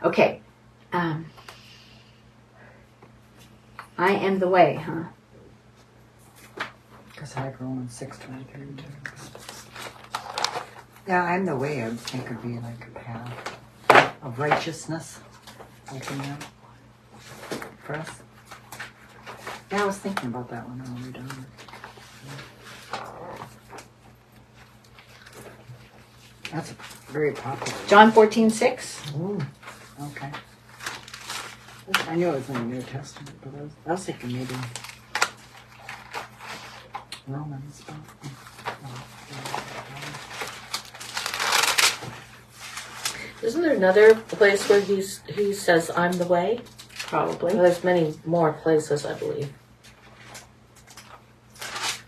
C: Okay. Um, I am the way, huh?
E: Because I have Romans 6 23 too. Yeah, I'm the way. I would think would be like a path of righteousness. Open up for us. Yeah, I was thinking about that one when we were done. That's very popular.
C: John 14, 6.
B: Ooh.
E: Okay. I knew it was in the New Testament, but I was, I was thinking maybe Romans. but-
B: Isn't there another place where he's he says I'm the way?
C: Probably.
B: Well, there's many more places, I believe.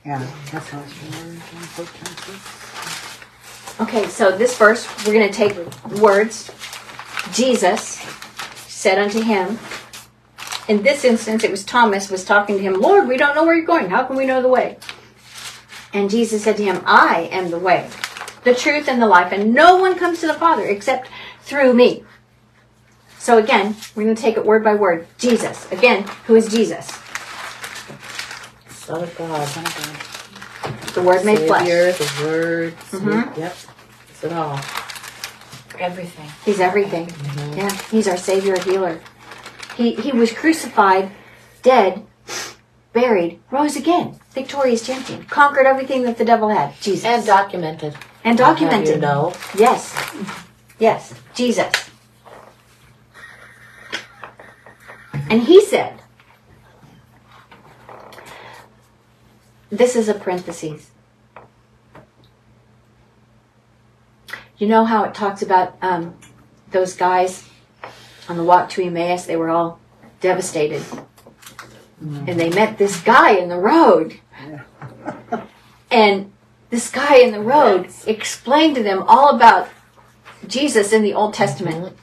E: Yeah, that's how it's worded in 14.
C: Okay, so this verse, we're going to take words. Jesus said unto him, in this instance, it was Thomas was talking to him, Lord, we don't know where you're going. How can we know the way? And Jesus said to him, I am the way, the truth, and the life, and no one comes to the Father except through me. So again, we're going to take it word by word. Jesus. Again, who is Jesus?
B: Son of God.
E: Son of God.
C: The Word made flesh.
B: The Word.
C: Mhm.
B: Yep. It's it all.
D: Everything.
C: He's everything. Mm-hmm. Yeah, he's our Savior, healer. He he was crucified, dead, buried, rose again, victorious champion, conquered everything that the devil had. Jesus
B: And documented.
C: and documented.
B: You know.
C: Yes, yes, Jesus. And he said, "This is a parenthesis." You know how it talks about um, those guys on the walk to Emmaus? They were all devastated. And they met this guy in the road. And this guy in the road explained to them all about Jesus in the Old Testament.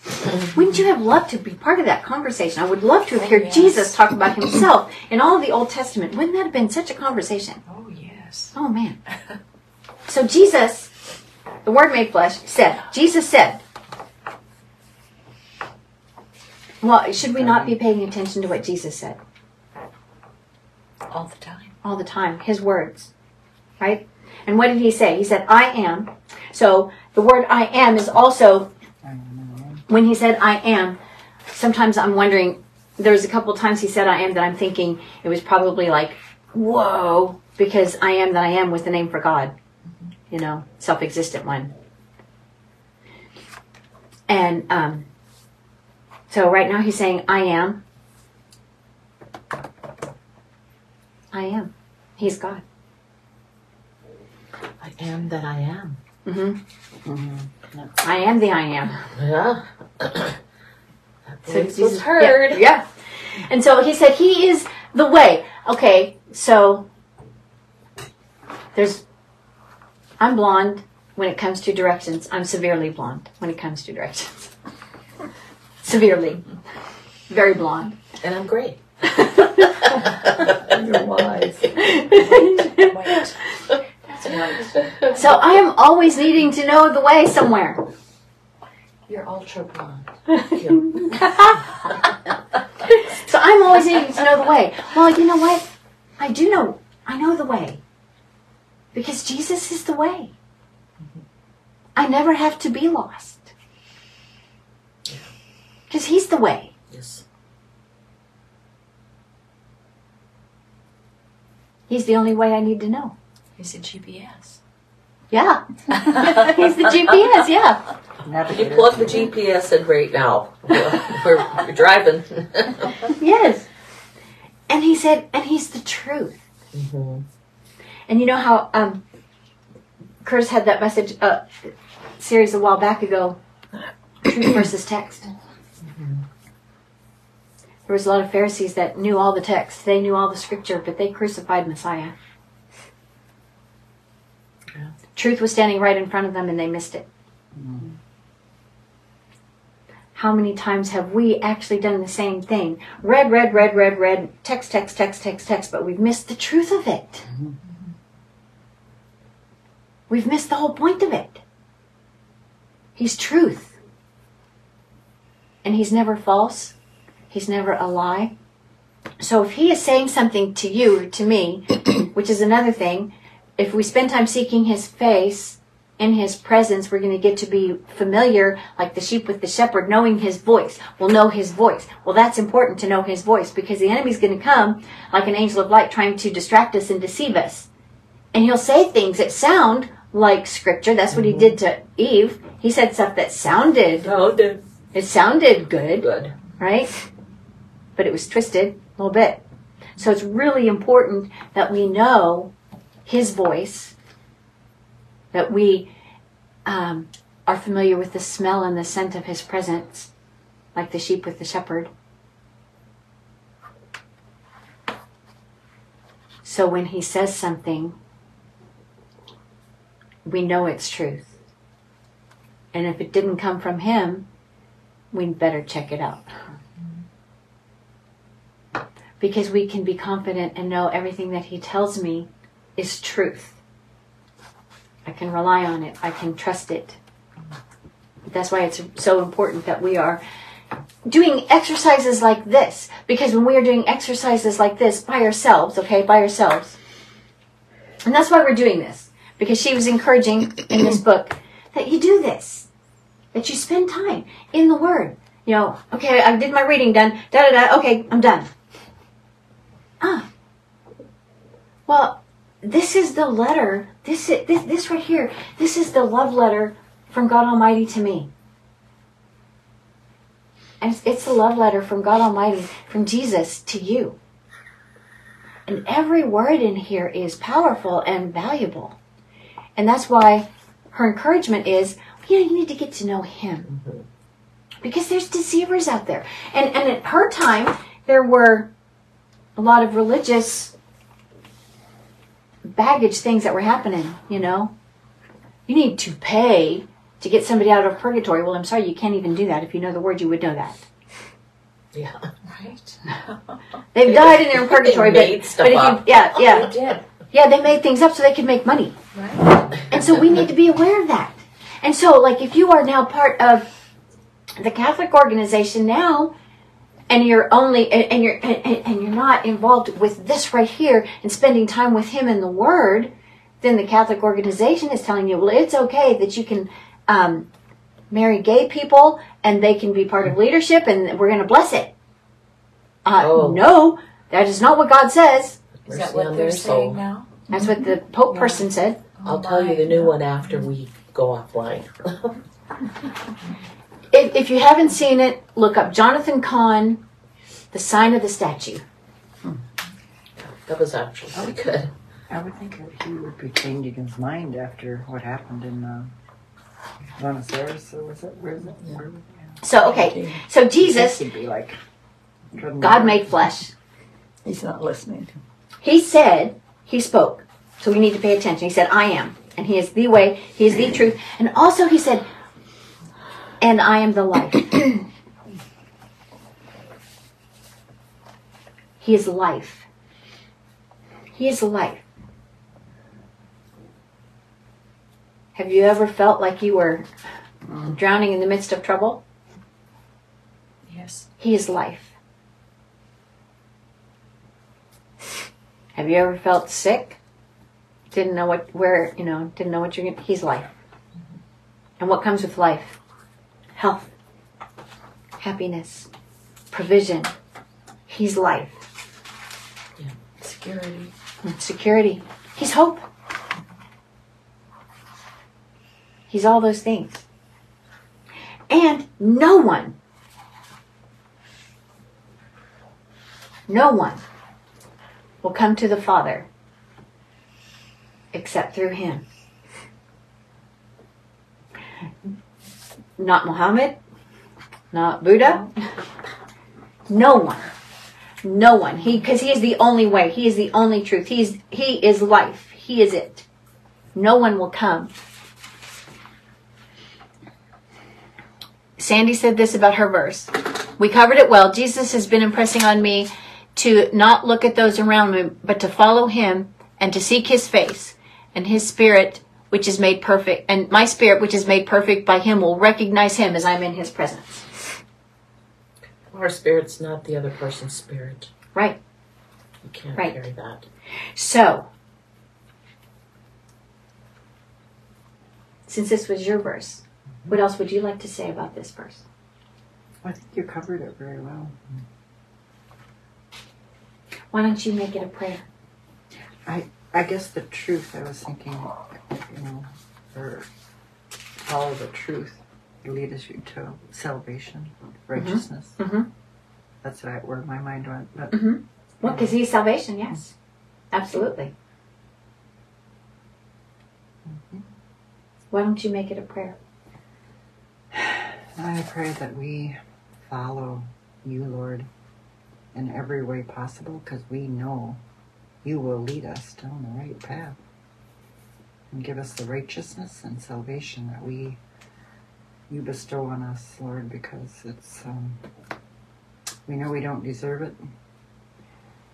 C: Wouldn't you have loved to be part of that conversation? I would love to have heard
D: yes.
C: Jesus talk about himself in all of the Old Testament. Wouldn't that have been such a conversation?
D: Oh, yes.
C: Oh man. So Jesus, the Word made flesh, said, Jesus said, well, should we not be paying attention to what Jesus said
D: All the time.
C: all the time? His words, right? And what did he say? He said, I am. So the word I am is also, when he said I am, sometimes I'm wondering, there's a couple times he said I am that I'm thinking it was probably like, whoa, because I am that I am was the name for God, you know, self existent one. And um, so right now he's saying, I am. I am. He's God.
B: I am that I am.
C: hmm I am the I am.
B: Yeah. *clears throat*
C: So
B: voice was heard.
C: Yeah, yeah. And so he said, He is the way. Okay, so there's, I'm blonde when it comes to directions. I'm severely blonde when it comes to directions. *laughs* severely. Very blonde.
B: And I'm great. *laughs*
F: You're wise.
D: Wait. That's right.
C: So I am always needing to know the way somewhere.
B: You're ultra blonde. *laughs*
C: So I'm always needing to know the way. Well, you know what? I do know. I know the way. Because Jesus is the way. I never have to be lost. Because He's the way.
B: Yes.
C: He's the only way I need to know.
D: He's a GPS.
C: Yeah. *laughs* He's the GPS, yeah.
B: You
E: Navigator.
B: plug the GPS in right now. We're, *laughs* we're driving. *laughs*
C: Yes. And He said, and He's the truth.
B: hmm
C: And you know how um, Curtis had that message uh, series a while back ago, truth versus text. There was a lot of Pharisees that knew all the text. They knew all the scripture, but they crucified Messiah.
B: Yeah.
C: Truth was standing right in front of them, and they missed it. How many times have we actually done the same thing? Read, read, read, read, read, text, text, text, text, text, but we've missed the truth of it. We've missed the whole point of it. He's truth. And he's never false. He's never a lie. So if he is saying something to you or to me, *clears throat* which is another thing, if we spend time seeking his face, in his presence, we're going to get to be familiar, like the sheep with the shepherd, knowing his voice. We'll know his voice. Well, that's important to know his voice because the enemy's going to come like an angel of light trying to distract us and deceive us. And he'll say things that sound like scripture. That's what he did to Eve. He said stuff that sounded,
B: dude.
C: it sounded good
B: Good.
C: right? But it was twisted a little bit. So it's really important that we know his voice, that we um, are familiar with the smell and the scent of his presence, like the sheep with the shepherd. So when he says something, we know it's truth. And if it didn't come from him, we'd better check it out because we can be confident and know everything that he tells me is truth. I can rely on it. I can trust it. That's why it's so important that we are doing exercises like this. Because when we are doing exercises like this by ourselves, okay, by ourselves, and that's why we're doing this. Because she was encouraging in this *clears throat* book that you do this, that you spend time in the Word. You know, okay, I did my reading done, da da da, okay, I'm done. Ah. Well, this is the letter. This is this, this right here. This is the love letter from God Almighty to me. And it's, it's the love letter from God Almighty, from Jesus to you. And every word in here is powerful and valuable. And that's why her encouragement is, you know, you need to get to know Him. Because there's deceivers out there. And, and at her time, there were a lot of religious baggage things that were happening, you know. You need to pay to get somebody out of purgatory. Well, I'm sorry, you can't even do that. If you know the word, you would know that.
B: Yeah.
D: Right?
C: They've died and they're in *laughs* purgatory,
B: They
C: but,
B: made
C: but if you,
B: up.
C: yeah, oh, yeah,
B: They did.
C: Yeah, they made things up so they could make money.
D: Right?
C: And so we need to be aware of that. And so, like, if you are now part of the Catholic organization now, and you're only and, and you're and, and you're not involved with this right here and spending time with Him in the Word, then the Catholic organization is telling you, well, it's okay that you can um, marry gay people and they can be part of leadership, and we're going to bless it. Uh,
B: Oh.
C: No, that is not what God says.
D: Is that what they're saying
B: soul.
D: now?
C: That's what the Pope
D: Yeah.
C: person said.
B: I'll
D: Oh
B: tell you the new one after we go offline. *laughs*
C: If, if you haven't seen it, look up Jonathan Cahn, The Sign of the Statue.
B: that was actually pretty good.
E: I would think that he would be changing his mind after what happened in uh, Buenos Aires. Or was it? Where is it? Where,
C: So, okay, so Jesus,
E: He'd be like.
C: God made flesh.
F: He's not listening.
C: He said, He spoke. So we need to pay attention. He said, I am. And He is the way, He is the truth. And also, He said, and I am the life. he is life. He is life. Have you ever felt like you were mm. drowning in the midst of trouble?
D: Yes.
C: He is life. Have you ever felt sick? Didn't know what, where, you know, didn't know what you're going to, he's life. And what comes with life? Health, happiness, provision. He's life.
D: Security.
C: Security. He's hope. He's all those things. And no one, no one will come to the Father except through him. Not Muhammad, not Buddha, no one. No one. He because he is the only way. He is the only truth. He's he is life. He is it. No one will come. Sandy said this about her verse. We covered it well. Jesus has been impressing on me to not look at those around me, but to follow him and to seek his face. And his spirit, which is made perfect, and my spirit, which is made perfect by him, will recognize him as I'm in his presence.
B: Our spirit's not the other person's spirit.
C: Right.
B: You can't
C: Right.
B: carry that.
C: So, since this was your verse, mm-hmm. what else would you like to say about this verse?
E: I think you covered it very well. Mm-hmm.
C: Why don't you make it a prayer?
E: I I guess the truth, I was thinking, you know, or follow the truth, lead us you to salvation, righteousness.
C: Mhm.
E: That's right, where my mind went. But mm-hmm.
C: Well, because He's salvation, yes. Mm-hmm. Absolutely. Why don't you make it a prayer? *sighs*
E: I pray that we follow you, Lord, in every way possible because we know you will lead us down the right path and give us the righteousness and salvation that we you bestow on us, Lord, because it's um, we know we don't deserve it,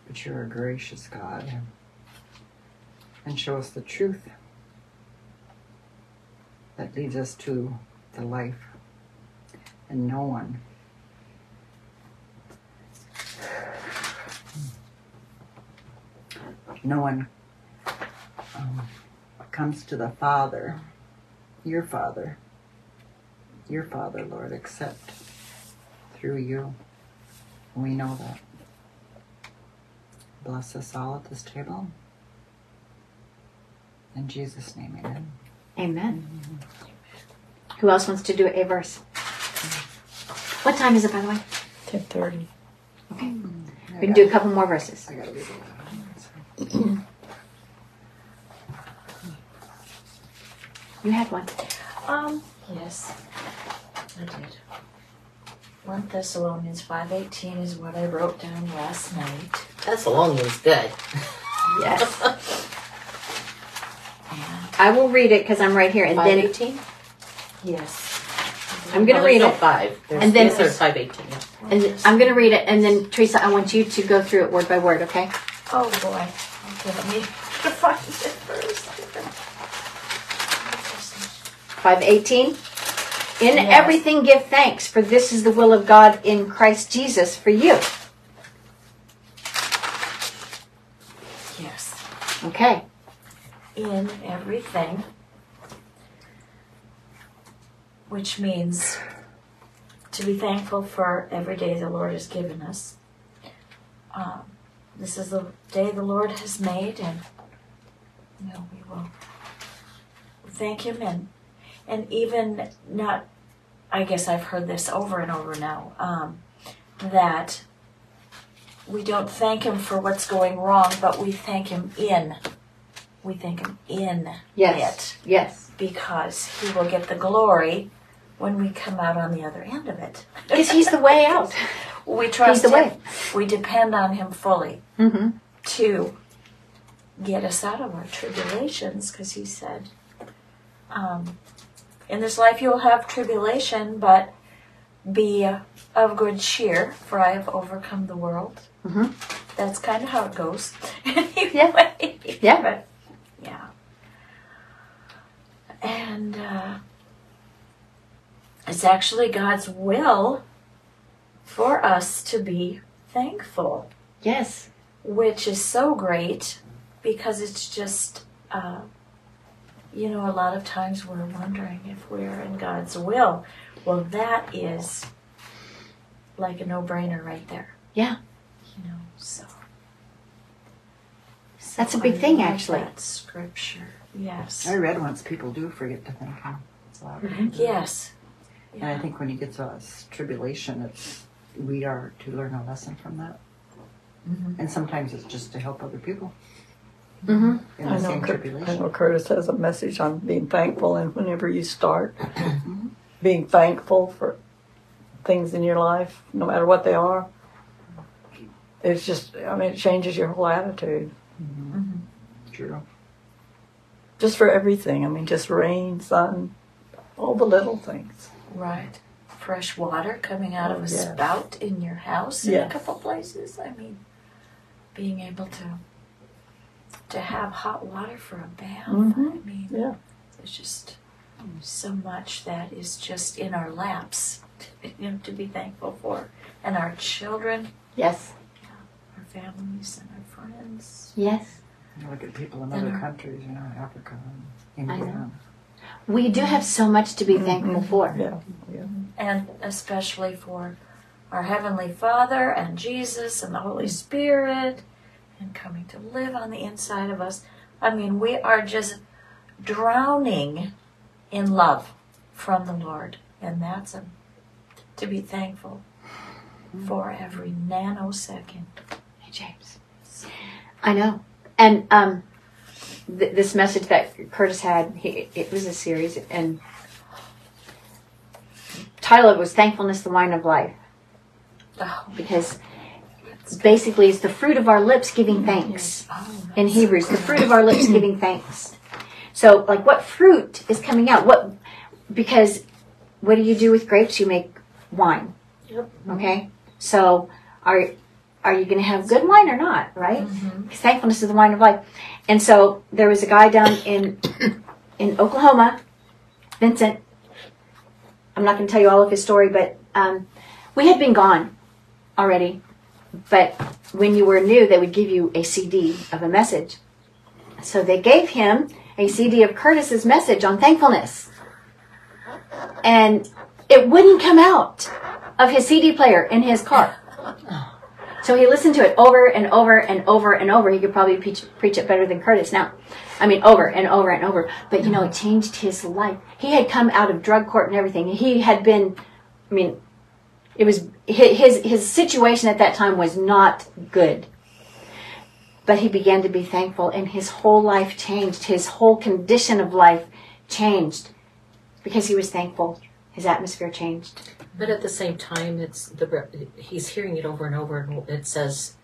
E: but you're a gracious God. And show us the truth that leads us to the life. And no one no one um, comes to the father your father your father lord except through you we know that bless us all at this table in jesus name amen
C: Amen. Who else wants to do a verse? What time is it, by the way?
F: Ten thirty.
C: Okay, We can do a couple more verses.
E: I gotta be able to- *clears throat*
C: You had one.
D: Um, yes, I did. One Thessalonians five eighteen is what I wrote down last night.
B: That's a good.
C: Yes. I will read it because I'm right here, and
B: Five
C: then
B: eighteen.
D: Yes.
C: I'm gonna read it.
B: Five. There's,
C: And then-
B: yes, there's five eighteen. Yeah.
C: and I'm going to read it, and then Teresa, I want you to go through it word by word. Okay?
D: Oh boy. Let me *laughs* find it first.
C: Five eighteen. In
D: Yes.
C: everything, give thanks, for this is the will of God in Christ Jesus for you.
D: Yes.
C: Okay.
D: in everything, which means to be thankful for every day the Lord has given us. Um, this is the day the Lord has made, and you know, we will thank Him and and even not. I guess I've heard this over and over now um, that we don't thank Him for what's going wrong, but we thank Him in we thank him in
C: Yes. Yes.
D: because he will get the glory when we come out on the other end of it.
C: Because He's the way out. *laughs*
D: we trust
C: He's the
D: him.
C: way.
D: We depend on him fully
C: Mm-hmm.
D: to get us out of our tribulations because he said, um, In this life you will have tribulation, but be of good cheer, for I have overcome the world.
C: Mhm.
D: That's kind of how it goes. *laughs*
C: Yeah.
D: Anyway,
C: Yeah.
D: But, yeah. And uh, it's actually God's will for us to be thankful
C: Yes.
D: which is so great because it's just, uh, you know, a lot of times we're wondering if we're in God's will. Well, that is like a no brainer right there.
C: Yeah.
D: You know, so.
C: That's a big
D: I
C: thing, actually.
D: Scripture, yes.
E: I read once people do forget to thank him. Lot.
D: Yes.
E: And I think when he gets us tribulation, it's we are to learn a lesson from that.
D: Mhm.
E: And sometimes it's just to help other people
C: Mm-hmm.
E: in
F: I
E: the
F: know,
E: same
F: Cur- I know Curtis has a message on being thankful, and whenever you start *clears throat* being thankful for things in your life, no matter what they are, it's just, I mean, it changes your whole attitude.
E: True.
F: Just for everything. I mean, just rain, sun, all the little things.
D: Right. Fresh water coming out of a
F: Oh, yes.
D: spout in your house in
F: Yes.
D: a couple places. I mean, being able to to have hot water for a bath.
F: Mhm.
D: I mean,
F: Yeah.
D: there's just so much that is just in our laps, you *laughs* know, to be thankful for, and our children,
C: Yes.
D: our families, and our friends.
C: Yes.
E: You look at people in
D: And
E: other
D: our-
E: countries, you know, Africa and
C: I
E: India.
C: know. We do have so much to be thankful for.
F: Yeah. Yeah.
D: and especially for our Heavenly Father and Jesus and the Holy Spirit and coming to live on the inside of us. I mean, we are just drowning in love from the Lord, and that's a, to be thankful for every nanosecond.
C: Hey, James. I know. And um, th- this message that Curtis had, he, it was a series, and title it was Thankfulness, the Wine of Life.
D: Oh,
C: Because basically it's the fruit of our lips giving mm-hmm. thanks.
D: oh,
C: In Hebrews, the fruit of our lips *clears throat* giving thanks. So, like, what fruit is coming out? What? Because what do you do with grapes? You make wine.
B: Yep.
C: Okay. So, are are you going to have good wine or not? Right. Mm-hmm. Because thankfulness is the wine of life. And so there was a guy down in in Oklahoma, Vincent. I'm not going to tell you all of his story, but um, we had been gone already. But when you were new, they would give you a CD of a message. So they gave him a CD of Curtis's message on thankfulness. And it wouldn't come out of his CD player in his car. So he listened to it over and over and over and over. He could probably preach, preach it better than Curtis now. I mean, over and over and over. But you know, it changed his life. He had come out of drug court and everything. He had been, I mean, it was his his situation at that time was not good. But he began to be thankful, and his whole life changed. His whole condition of life changed because he was thankful. His atmosphere changed.
B: But at the same time, it's the re- he's hearing it over and over, and it says,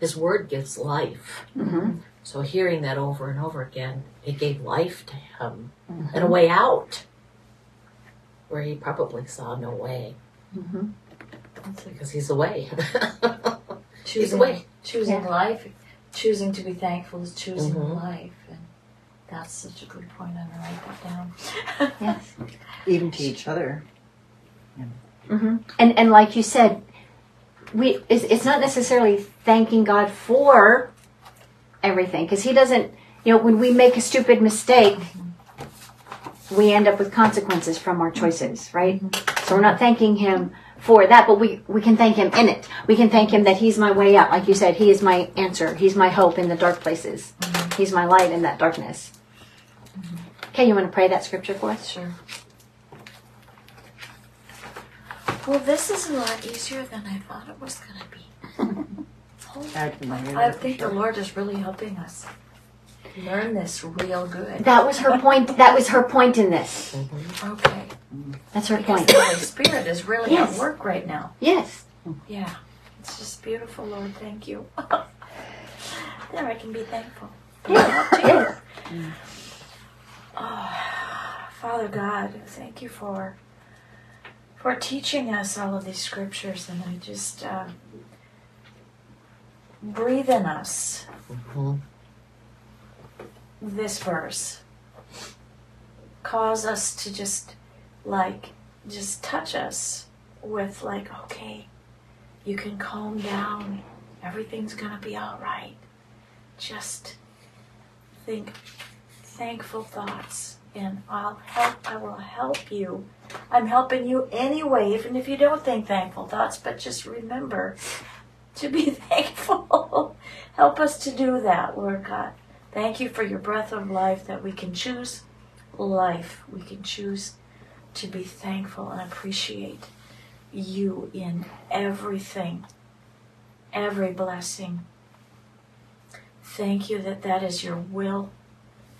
B: "His word gives life."
C: Mm-hmm.
B: So hearing that over and over again, it gave life to him and a way out, where he probably saw no way
C: Mm-hmm.
B: because he's away. *laughs* he's
D: choosing,
B: away.
D: choosing
C: Yeah.
D: life, choosing to be thankful is choosing
B: Mhm.
D: life, and that's such a good point. I'm gonna write that down.
C: Yes. *laughs*
E: Even to each other.
C: Hmm And and like you said, we it's, it's not necessarily thanking God for everything because He doesn't. You know, when we make a stupid mistake, we end up with consequences from our choices, mm-hmm. right? Mm-hmm. So we're not thanking Him for that, but we we can thank Him in it. We can thank Him that He's my way out, like you said. He is my answer. He's my hope in the dark places. Mm-hmm. He's my light in that darkness. Okay, you want to pray that scripture for us?
D: Sure. Well, this is a lot easier than I thought it was gonna be. *laughs*
E: Add
D: I think the Lord is really helping us learn this real good.
C: That was her point. That was her point in this.
D: Okay.
C: That's her
D: Because
C: point.
D: the Holy Spirit is really
C: Yes.
D: at work right now.
C: Yes.
D: Yeah. It's just beautiful, Lord. Thank you. *laughs* there, I can be thankful. *laughs*
C: Yes.
D: Oh, Father God, thank you for for teaching us all of these scriptures, and I just uh, breathe in us
B: Mhm.
D: this verse. Cause us to just like just touch us with like, okay, you can calm down. Everything's gonna be all right. Just think thankful thoughts and I'll help I will help you. I'm helping you anyway, even if you don't think thankful thoughts, but just remember to be *laughs* thankful. help us to do that, Lord God. Thank you for your breath of life that we can choose life. We can choose to be thankful and appreciate you in everything, every blessing. Thank you that that is your will.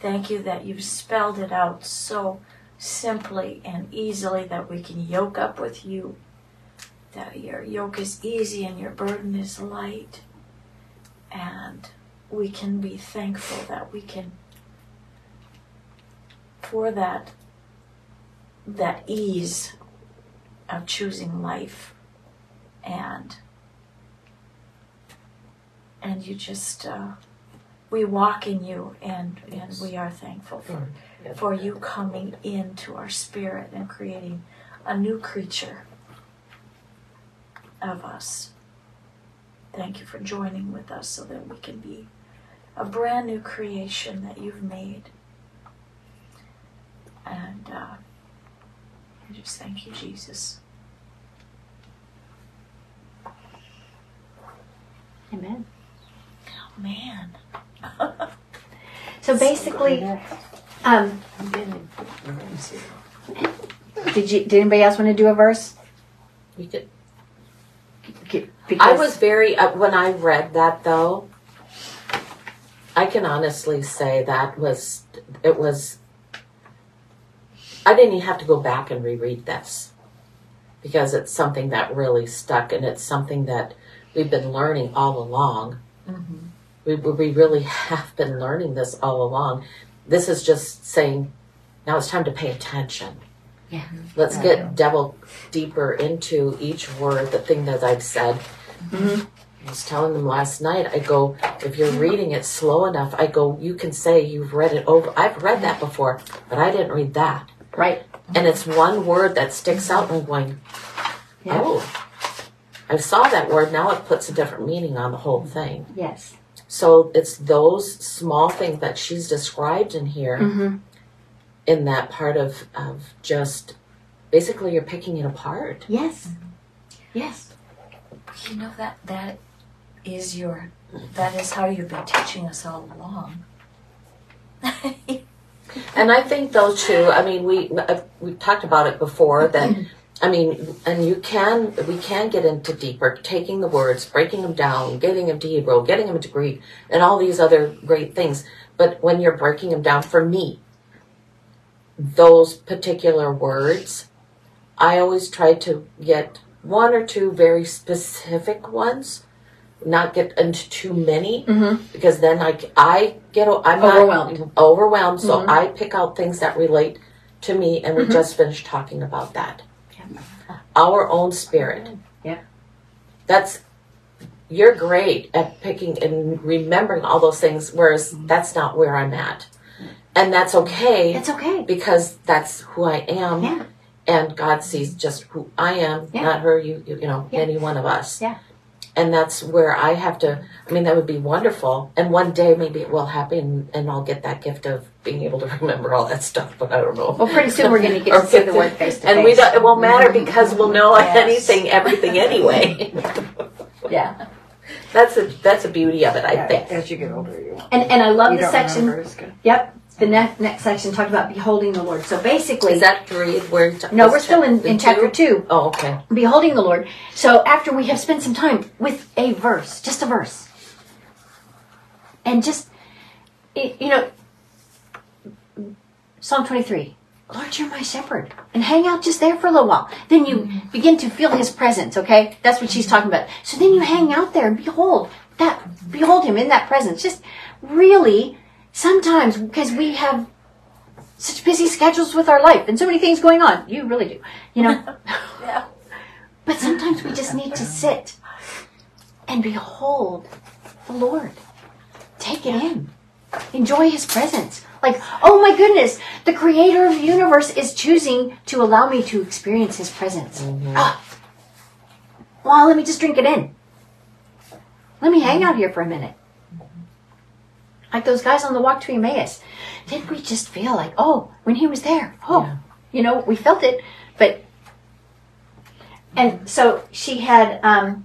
D: Thank you that you've spelled it out so simply and easily that we can yoke up with you. That your yoke is easy and your burden is light. And we can be thankful that we can, for that, that ease of choosing life and and you just uh, we walk in you and and we are thankful for. For you coming into our spirit and creating a new creature of us thank you for joining with us so that we can be a brand new creation that you've made and And uh, I just thank you, Jesus.
C: Amen.
D: Oh, man. *laughs*
C: So basically, um, did you? Did anybody else want to do a verse?
B: Could,
C: Because,
B: I was very uh, when I read that though. I can honestly say that was it was. I didn't even have to go back and reread this because it's something that really stuck, and it's something that we've been learning all along. We we really *laughs* have been learning this all along. This is just saying, now it's time to pay attention.
C: Yeah.
B: Let's get devil deeper into each word, the thing that I've said.
C: Mhm.
B: I was telling them last night, I go, if you're reading it slow enough, I go, you can say you've read it over. I've read that before, but I didn't read that.
C: right.
B: And it's one word that sticks out, and I'm going,
C: Yeah.
B: oh, I saw that word. Now it puts a different meaning on the whole thing.
C: Yes.
B: So it's those small things that she's described in here
C: Mm-hmm.
B: in that part of, of just basically you're picking it apart.
C: Yes. Yes.
D: You know that that is your that is how you've been teaching us all along. *laughs*
B: And I think though too, I mean, we uh, we talked about it before that. I mean, and you can we can get into deeper, taking the words, breaking them down, getting them to Hebrew, getting them to Greek, and all these other great things. But when you're breaking them down, for me, those particular words, I always try to get one or two very specific ones, not get into too many
C: Mm-hmm.
B: because then I, I get I'm not
C: Overwhelmed.
B: overwhelmed. So
C: Mhm.
B: I pick out things that relate to me, and we
C: Mhm.
B: just finished talking about that. Our own spirit.
C: Yeah.
B: That's you're great at picking and remembering all those things, whereas
C: Mm-hmm.
B: that's not where I'm at, and that's okay
C: It's okay.
B: because that's who I am.
C: Yeah.
B: And God sees just who I am,
C: Yeah.
B: not her, you, you, you know,
C: Yeah.
B: any one of us.
C: Yeah.
B: And that's where I have to, I mean, that would be wonderful. And one day maybe it will happen and I'll get that gift of being able to *laughs* remember all that stuff, but I don't know.
C: Well, pretty soon we're going to get *laughs*
B: Or
C: to see the
B: the-
C: word face to
B: And we don't, it won't matter because we'll know
D: Yes.
B: anything, everything anyway. *laughs*
C: Yeah.
B: that's a that's a beauty of it, I
E: Yeah,
B: think.
E: As you get older, you,
C: And and I love
E: you
C: the
E: don't
C: section.
E: remember as good.
C: Yep. The next next section talked about beholding the Lord. So basically,
B: Is that to read where?
C: no, we're still in, in chapter two.
B: Oh, okay.
C: beholding the Lord. So after we have spent some time with a verse, just a verse, and just, it, you know, Psalm 23, Lord, you're my shepherd. And hang out just there for a little while. Then you mm-hmm. begin to feel his presence, okay? That's what she's talking about. So then you hang out there and behold that, behold him in that presence. Just really, sometimes, because we have such busy schedules with our life and so many things going on. You really do, you know? *laughs*
D: Yeah.
C: But sometimes we just need to sit and behold the Lord. Take it in. Enjoy his presence. Like, oh my goodness, the creator of the universe is choosing to allow me to experience his presence. Ah. Well, let me just drink it in. Let me hang out here for a minute. Like those guys on the walk to Emmaus. Didn't we just feel like, oh, when he was there, oh,
B: Yeah.
C: you know, we felt it, but and so she had, um,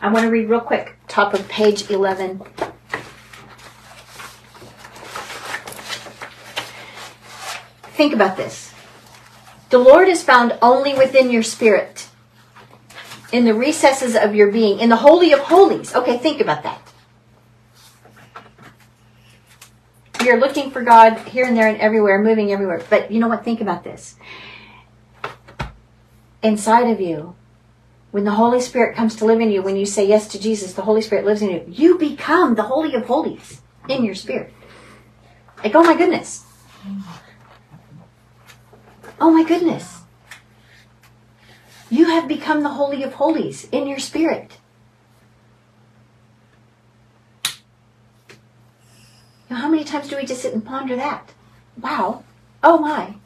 C: I want to read real quick, top of page 11. Think about this. The Lord is found only within your spirit, in the recesses of your being, in the Holy of Holies. Okay, think about that. You're looking for God here and there and everywhere, moving everywhere. But you know what? Think about this inside of you, when the Holy Spirit comes to live in you, when you say yes to Jesus, the Holy Spirit lives in you, you become the Holy of Holies in your spirit. Like, oh my goodness. Oh my goodness. You have become the Holy of Holies in your spirit. Now, how many times do we just sit and ponder that? Wow. Oh my.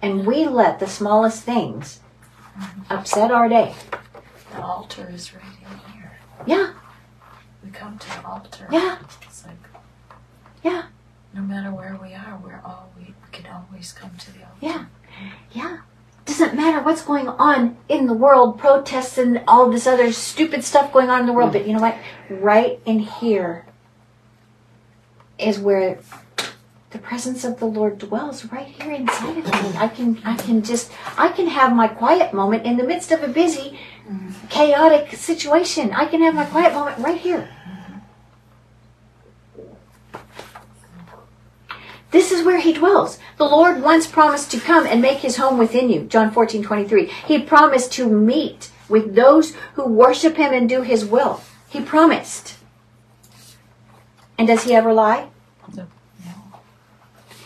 C: And we let the smallest things upset our day.
D: The altar is right in here.
C: Yeah,
D: We come to the altar.
C: yeah,
D: It's like
C: Yeah.
D: No matter where we are, we're all we, we can always come to the altar.
C: Yeah. Yeah. Doesn't matter what's going on in the world, protests and all this other stupid stuff going on in the world, but you know what? Right in here is where the presence of the Lord dwells right here inside of me. I can I can just I can have my quiet moment in the midst of a busy chaotic situation. I can have my quiet moment right here. This is where he dwells. The Lord once promised to come and make his home within you. John 14, 23. He promised to meet with those who worship him and do his will. He promised. And does he ever lie?
F: No.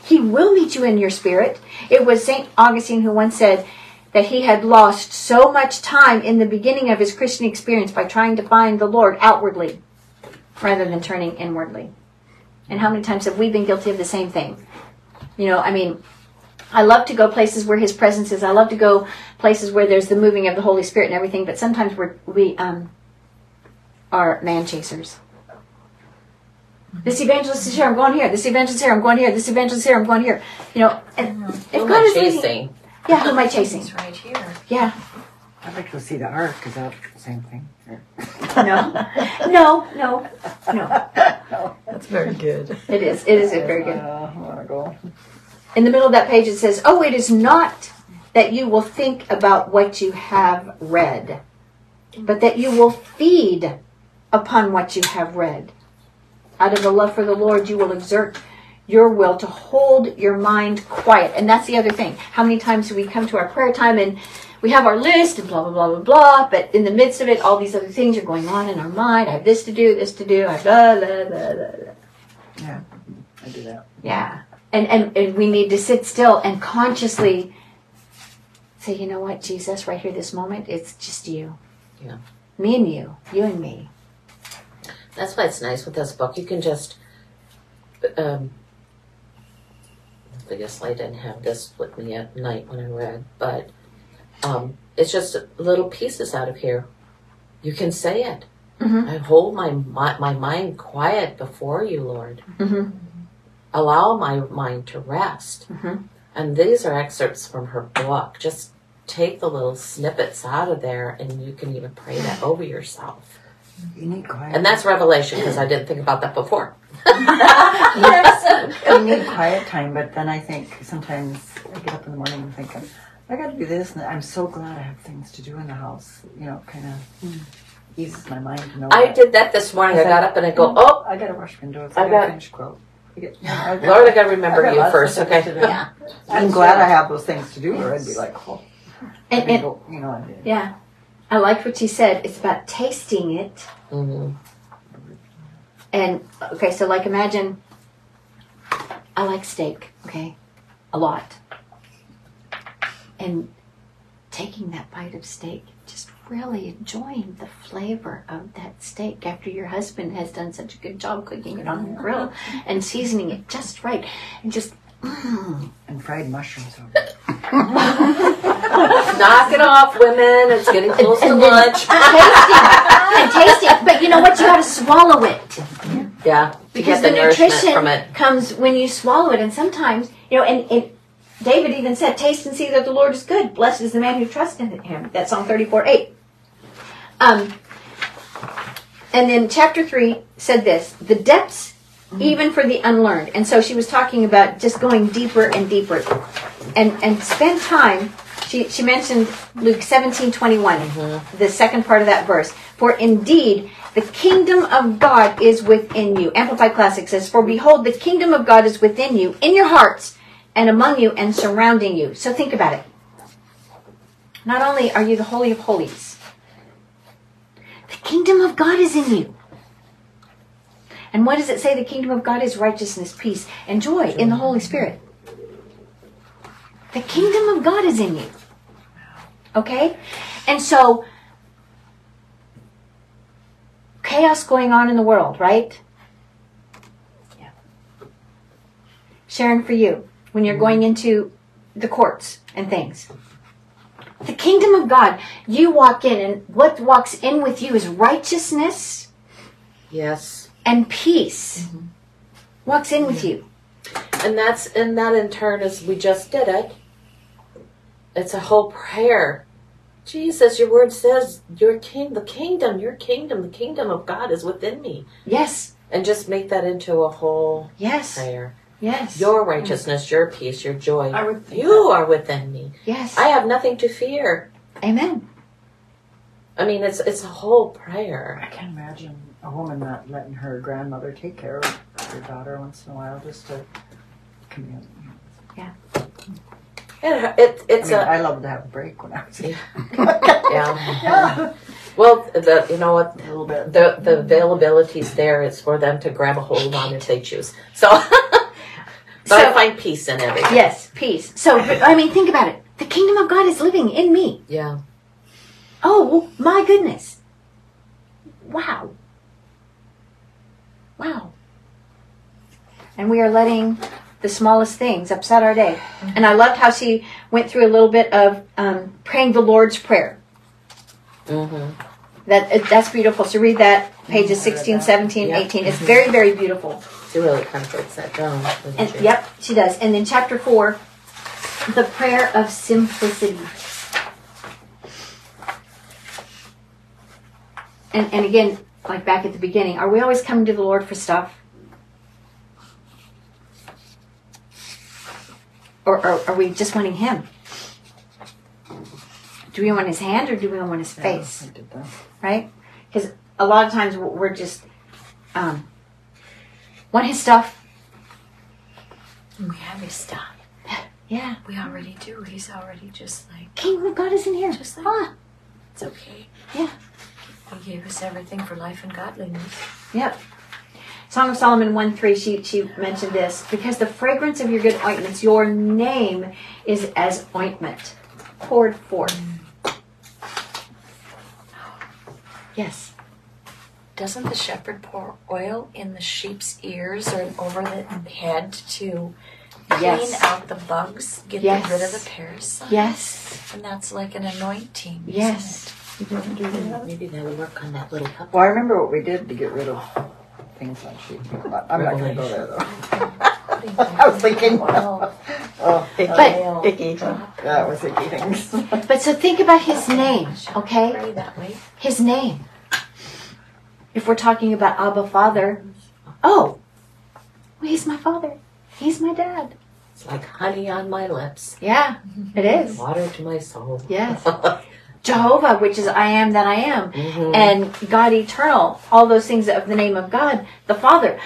C: He will meet you in your spirit. It was St. Augustine who once said that he had lost so much time in the beginning of his Christian experience by trying to find the Lord outwardly rather than turning inwardly. And how many times have we been guilty of the same thing? You know, I mean, I love to go places where His presence is. I love to go places where there's the moving of the Holy Spirit and everything. But sometimes we're, we um, are man chasers. This evangelist is here. I'm going here. This evangelist is here. I'm going here. This evangelist is here. I'm going here. You know, and if
B: Who am
C: God
B: I
C: is leading-
B: chasing?
C: yeah, who am I chasing?
D: He's right here.
C: Yeah,
E: I'd like to go see the Ark. Is that the same thing?
C: No, no, no, no.
F: That's very good.
C: It is. It is very good.
E: Uh, I want to go.
C: In the middle of that page, it says, "Oh, it is not that you will think about what you have read, but that you will feed upon what you have read. Out of the love for the Lord, you will exert your will to hold your mind quiet." And that's the other thing. How many times do we come to our prayer time and we have our list and blah blah blah blah blah, but in the midst of it, all these other things are going on in our mind. I have this to do, this to do. I blah blah blah blah. blah.
E: Yeah, I do that.
C: Yeah. And, and, and we need to sit still and consciously say, you know what, Jesus, right here, this moment, it's just you.
B: Yeah.
C: Me and you. You and me.
B: That's why it's nice with this book. You can just. Um, I guess I didn't have this with me at night when I read, but um, it's just little pieces out of here. You can say it.
C: Mhm.
B: I hold my, my my mind quiet before you, Lord.
C: Mhm.
B: Allow my mind to rest.
C: Mhm.
B: And these are excerpts from her book. Just take the little snippets out of there, and you can even pray that over yourself.
E: You need quiet.
B: And that's revelation because I didn't think about that before.
E: You *laughs* need quiet time, but then I think sometimes I get up in the morning and think, I got to do this, and I'm so glad I have things to do in the house. You know, kind of eases my mind to know.
B: I
E: that.
B: did that this morning. I got up and I go, oh,
E: I got to wash windows.
B: I
E: I got to finish quilt. I I
B: Lord, I got to remember
E: got
B: you first, okay?
C: Yeah.
E: I'm glad I have those things to do, or I'd be like, oh,
C: And, and
E: you know, I did.
C: yeah. I like what you said. It's about tasting it.
B: hmm
C: And, okay, so like imagine I like steak, okay? A lot. And taking that bite of steak, just really enjoying the flavor of that steak after your husband has done such a good job cooking it on the grill *laughs* and seasoning it just right. And just. *sighs*
E: And fried mushrooms. over it. *laughs*
B: Knock it off, women. It's getting close to
C: And then-
B: lunch.
C: tasting and tasting. But you know what? You got to swallow it.
B: Yeah, to
C: because
B: the,
C: the, nutrition
B: from it.
C: comes when you swallow it and sometimes you know and, and david even said taste and see that the lord is good blessed is the man who trusts in him that's psalm 34 8 um, and then chapter 3 said this the depths Mm-hmm. even for the unlearned and so she was talking about just going deeper and deeper and and spend time she, she mentioned luke 17 21 mm-hmm. the second part of that verse for indeed the kingdom of God is within you. Amplified Classic says, For behold, the kingdom of God is within you, in your hearts, and among you, and surrounding you. So think about it. Not only are you the Holy of Holies, the kingdom of God is in you. And what does it say? The kingdom of God is righteousness, peace, and joy in the Holy Spirit. The kingdom of God is in you. Okay? And so, chaos going on in the world, right? Yeah. Sharon, for you, when you're going into the courts and things, the kingdom of God, you walk in, and what walks in with you is righteousness
B: Yes.
C: And peace. walks in with you.
B: And that's and that in turn is we just did it. It's a whole prayer. Jesus, your word says your king the kingdom, your kingdom, the kingdom of God is within me.
C: Yes,
B: And just make that into a whole
C: yes,
B: prayer.
C: yes,
B: Your righteousness, your peace, your joy.
F: I would think
B: You are within me.
C: yes.
B: I have nothing to fear.
C: Amen.
B: I mean it's it's a whole prayer.
E: I can imagine a woman not letting her grandmother take care of her daughter once in a while just to commune.
B: It, it
E: I
B: it's
E: mean,
B: a
E: I loved to have a break when I was
B: Yeah. *laughs*
E: yeah.
B: yeah. Well, the you know what
E: a little bit.
B: the the availability is there. It's for them to grab a hold on if they choose. So, *laughs* but I
C: So-
B: find peace in everything.
C: Yes, peace. So, I mean, think about it. The kingdom of God is living in me.
B: Yeah.
C: Oh my goodness! Wow. Wow. And we are letting the smallest things upset our day. And I loved how she went through a little bit of um, praying the Lord's Prayer.
B: Mm-hmm.
C: That uh, that's beautiful. So read that pages 16, 17,
B: Yeah.
C: 18. It's very very beautiful.
B: She really kind of breaks that down.
C: And
B: she?
C: yep, she does. And then chapter 4, the prayer of simplicity. And and again, like back at the beginning, are we always coming to the Lord for stuff? Or, or are we just wanting him? Do we want his hand or do we want his face?
E: I did that.
C: right? Because a lot of times we're we're just um, want his stuff.
D: We have his stuff. *sighs*
C: Yeah,
D: We already do. He's already just like,
C: kingdom of God is in here.
D: Just like-
C: ah,
D: it's okay.
C: Yeah.
D: He gave us everything for life and godliness.
C: yep. Song of Solomon one three. She she mentioned this because the fragrance of your good ointments, your name is as ointment poured forth. Yes.
D: Doesn't the shepherd pour oil in the sheep's ears or over the head to clean out the bugs, get
C: Yes.
D: rid of the parasites?
C: Yes.
D: And that's like an anointing. isn't
C: Yes.
F: You didn't do that.
B: Maybe that'll work on that little puppy.
E: Well, I remember what we did to get rid of things on sheep. I'm not going to go there though.
D: it? *laughs*
E: I was thinking.
D: Oil.
E: Oh,
F: Icky.
C: But-
F: icky.
E: that was icky things. *laughs*
C: But so think about his name, okay?
D: Pray that way.
C: his name. If we're talking about Abba Father, oh, well, he's my father. He's my dad.
B: It's like honey on my lips,
C: Yeah, it is.
B: water to my soul.
C: Yes. *laughs* Jehovah, which is I am that I am.
B: Mhm.
C: And God eternal, all those things of the name of God, the Father.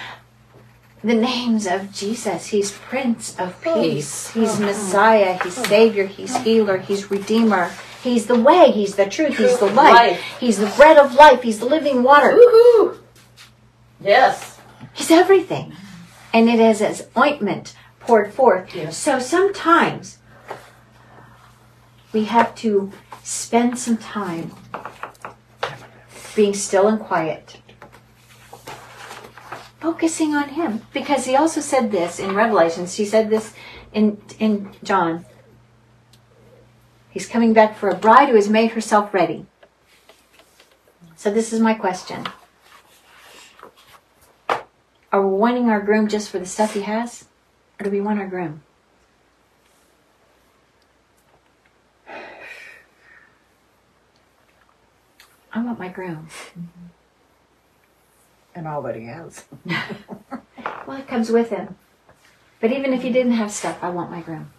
C: The names of Jesus. He's Prince of Peace. He's Messiah. He's Savior. He's Healer. He's Redeemer. He's the way. He's the truth. He's the life.
B: life.
C: He's the bread of life. He's the living water.
B: Woohoo! Yes.
C: He's everything. And it is as ointment poured forth.
B: Yes.
C: So sometimes we have to spend some time being still and quiet. Focusing on him. Because he also said this in Revelations. He said this in in John. He's coming back for a bride who has made herself ready. So this is my question. Are we wanting our groom just for the stuff he has? Or do we want our groom? I want my groom. Mm-hmm.
E: and all that he has. *laughs*
C: Well, it comes with him. But even if he didn't have stuff, I want my groom.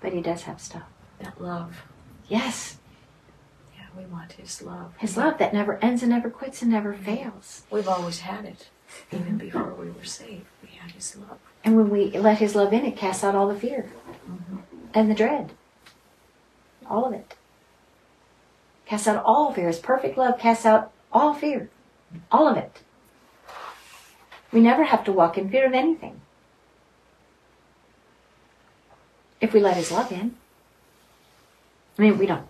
C: But he does have stuff.
D: That love.
C: Yes,
D: Yeah, we want his love.
C: his love that never ends and never quits and never fails.
D: We've always had it. Even before we were saved, we had his love.
C: And when we let his love in, it casts out all the fear mm-hmm. and the dread. All of it. Casts out all fear. His perfect love casts out all fear. All of it. We never have to walk in fear of anything. If we let his love in. I mean, we don't.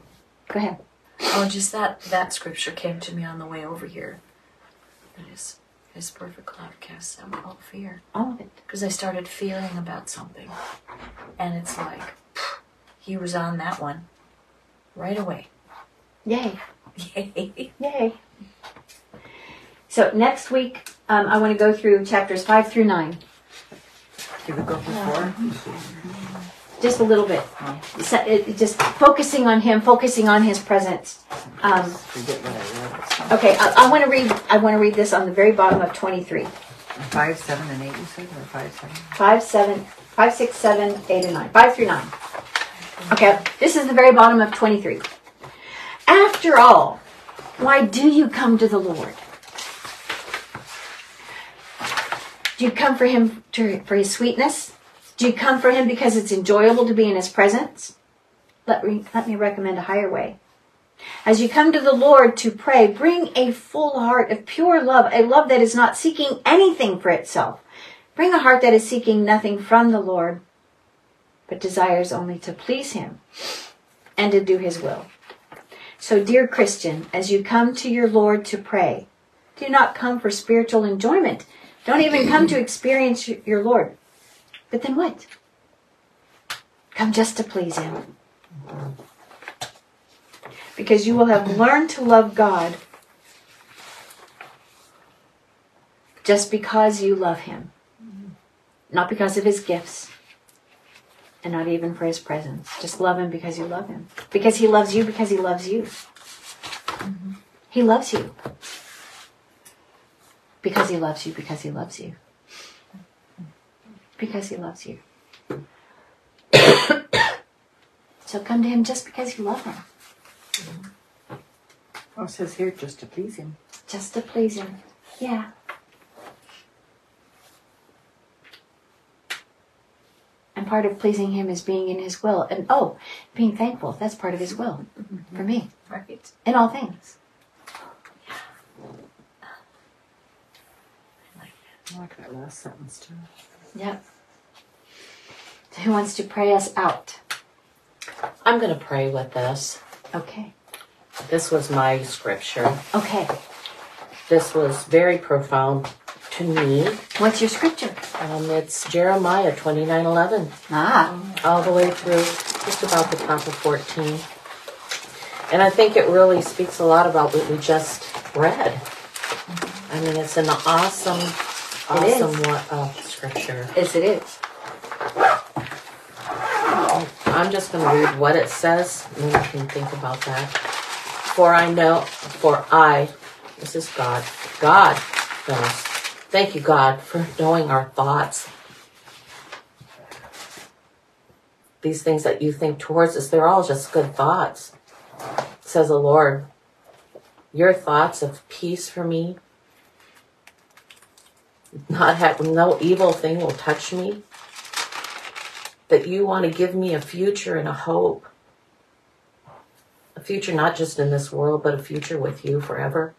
C: Go ahead.
D: Oh, just that that scripture came to me on the way over here. That is, his perfect love casts out all fear.
C: All of it.
D: Because I started fearing about something, and it's like he was on that one right away.
C: Yay.
D: Yay!
C: Yay. So next week um, I want to go through chapters 5 through 9.
E: Did we go before?
C: Just a little bit. So, it, it just focusing on Him, focusing on His presence. Um,
E: Forget what I read.
C: okay, I, I want to read. I want to read this on the very bottom of 23.
E: Five, seven, and eight. You said, or five, seven?
C: Five, seven, five, six, seven, eight, and nine. Five through nine. Okay, this is the very bottom of 23. After all, why do you come to the Lord? Do you come for him to, for his sweetness? Do you come for him because it's enjoyable to be in his presence? Let me, let me recommend a higher way. As you come to the Lord to pray, bring a full heart of pure love, a love that is not seeking anything for itself. Bring a heart that is seeking nothing from the Lord, but desires only to please Him and to do His will. So, dear Christian, as you come to your Lord to pray, do not come for spiritual enjoyment. Don't even come to experience your Lord. But then what? Come just to please Him. Because you will have learned to love God just because you love Him not because of his gifts and not even for his presence. Just love him because you love him. Because he loves you because he loves you. Mm-hmm. He loves you. Because he loves you because he loves you. Because he loves you. *coughs* So come to him just because you love him.
E: Oh, it says here just to please him.
C: just to please him. Yeah part of pleasing him is being in his will. And oh being thankful that's part of his will for me.
D: Right.
C: in all things.
E: I like that. Last sentence too.
C: yep so who wants to pray us out?
B: I'm going to pray with this.
C: okay.
B: This was my scripture.
C: okay.
B: This was very profound to me.
C: what's your scripture
B: Um, it's Jeremiah twenty nine eleven,
C: ah
B: all the way through just about the top of 14. And I think it really speaks a lot about what we just read. I mean, it's an awesome, awesome wa- uh, scripture.
C: yes it is
B: I'm just going to read what it says, and then we can think about that. For I know, for I, this is God, God knows. Thank you, God, for knowing our thoughts. These things that you think towards us, they're all just good thoughts, says the Lord. Your thoughts of peace for me, not have no evil thing will touch me that you want to give me a future and a hope. A future not just in this world, but a future with you forever.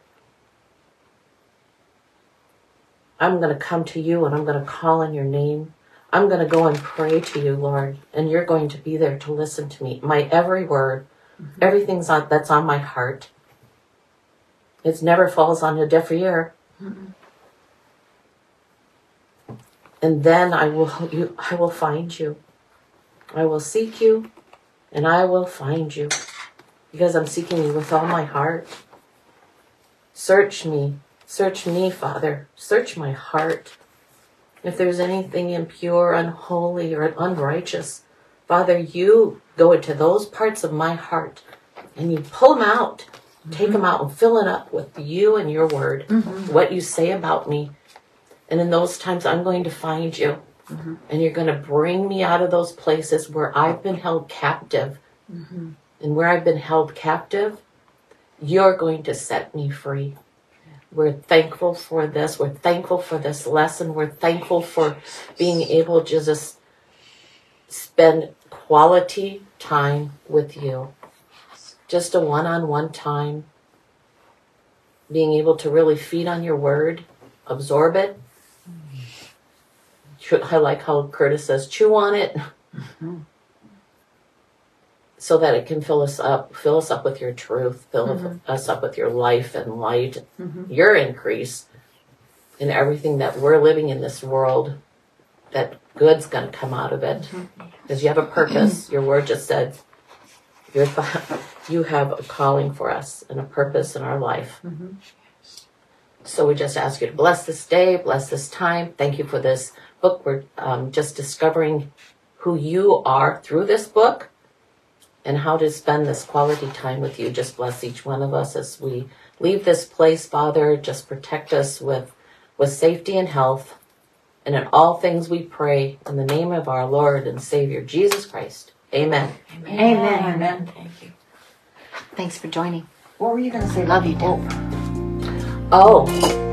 B: I'm going to come to you and I'm going to call on your name. I'm going to go and pray to you, Lord, and you're going to be there to listen to me. My every word, mm-hmm. everything's on, that's on my heart. It never falls on a deaf ear. Mm-hmm. And then I will you I will find you. I will seek you and I will find you because I'm seeking you with all my heart. Search me. Search me, Father. Search my heart. If there's anything impure, unholy, or unrighteous, Father, you go into those parts of my heart and you pull them out. Mm-hmm. Take them out and fill it up with you and your word, mm-hmm. what you say about me. And in those times, I'm going to find you mm-hmm. and you're going to bring me out of those places where I've been held captive. And where I've been held captive, you're going to set me free. We're thankful for this. We're thankful for this lesson. We're thankful for being able to just spend quality time with you. Just a one on one time. Being able to really feed on your word, absorb it, I like how Curtis says, chew on it. Mm-hmm. So that it can fill us up, fill us up with your truth, fill mm-hmm. us up with your life and light, mm-hmm. your increase in everything that we're living in this world. That good's going to come out of it mm-hmm. because you have a purpose. *clears throat* Your word just said, your th- *laughs* you have a calling for us and a purpose in our life. so we just ask you to bless this day, bless this time. Thank you for this book. We're um, just discovering who you are through this book and how to spend this quality time with you. Just bless each one of us as we leave this place, Father. Just protect us with, with safety and health. And in all things we pray in the name of our Lord and Savior Jesus Christ. Amen.
D: Amen.
E: Amen.
G: Thank you.
D: Thanks for joining.
E: What were you going to say?
D: Love you,
E: Oh,
B: Oh,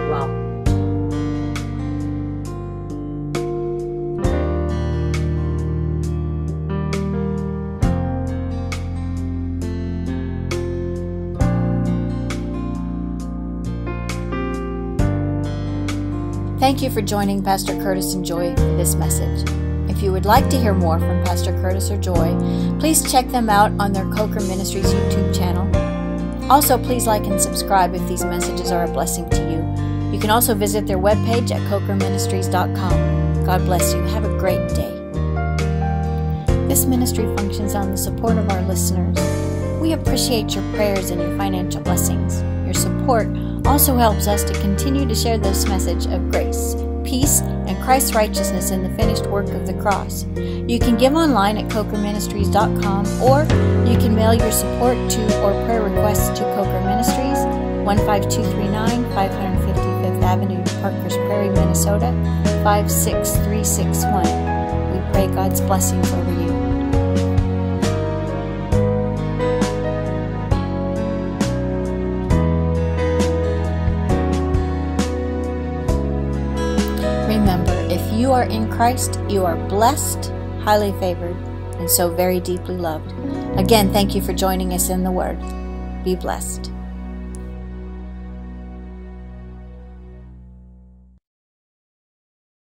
C: Thank you for joining Pastor Curtis and Joy for this message. If you would like to hear more from Pastor Curtis or Joy, please check them out on their Coker Ministries YouTube channel. Also, please like and subscribe if these messages are a blessing to you. You can also visit their webpage at cokerministries.com. God bless you. Have a great day. This ministry functions on the support of our listeners. We appreciate your prayers and your financial blessings. Your support also helps us to continue to share this message of grace, peace, and Christ's righteousness in the finished work of the cross. You can give online at cokerministries.com or you can mail your support to or prayer requests to Coker Ministries, 15239 555th Avenue, Parkers Prairie, Minnesota, 56361. We pray God's blessings over you. Are in Christ, you are blessed, highly favored, and so very deeply loved. Again, thank you for joining us in the Word. Be blessed.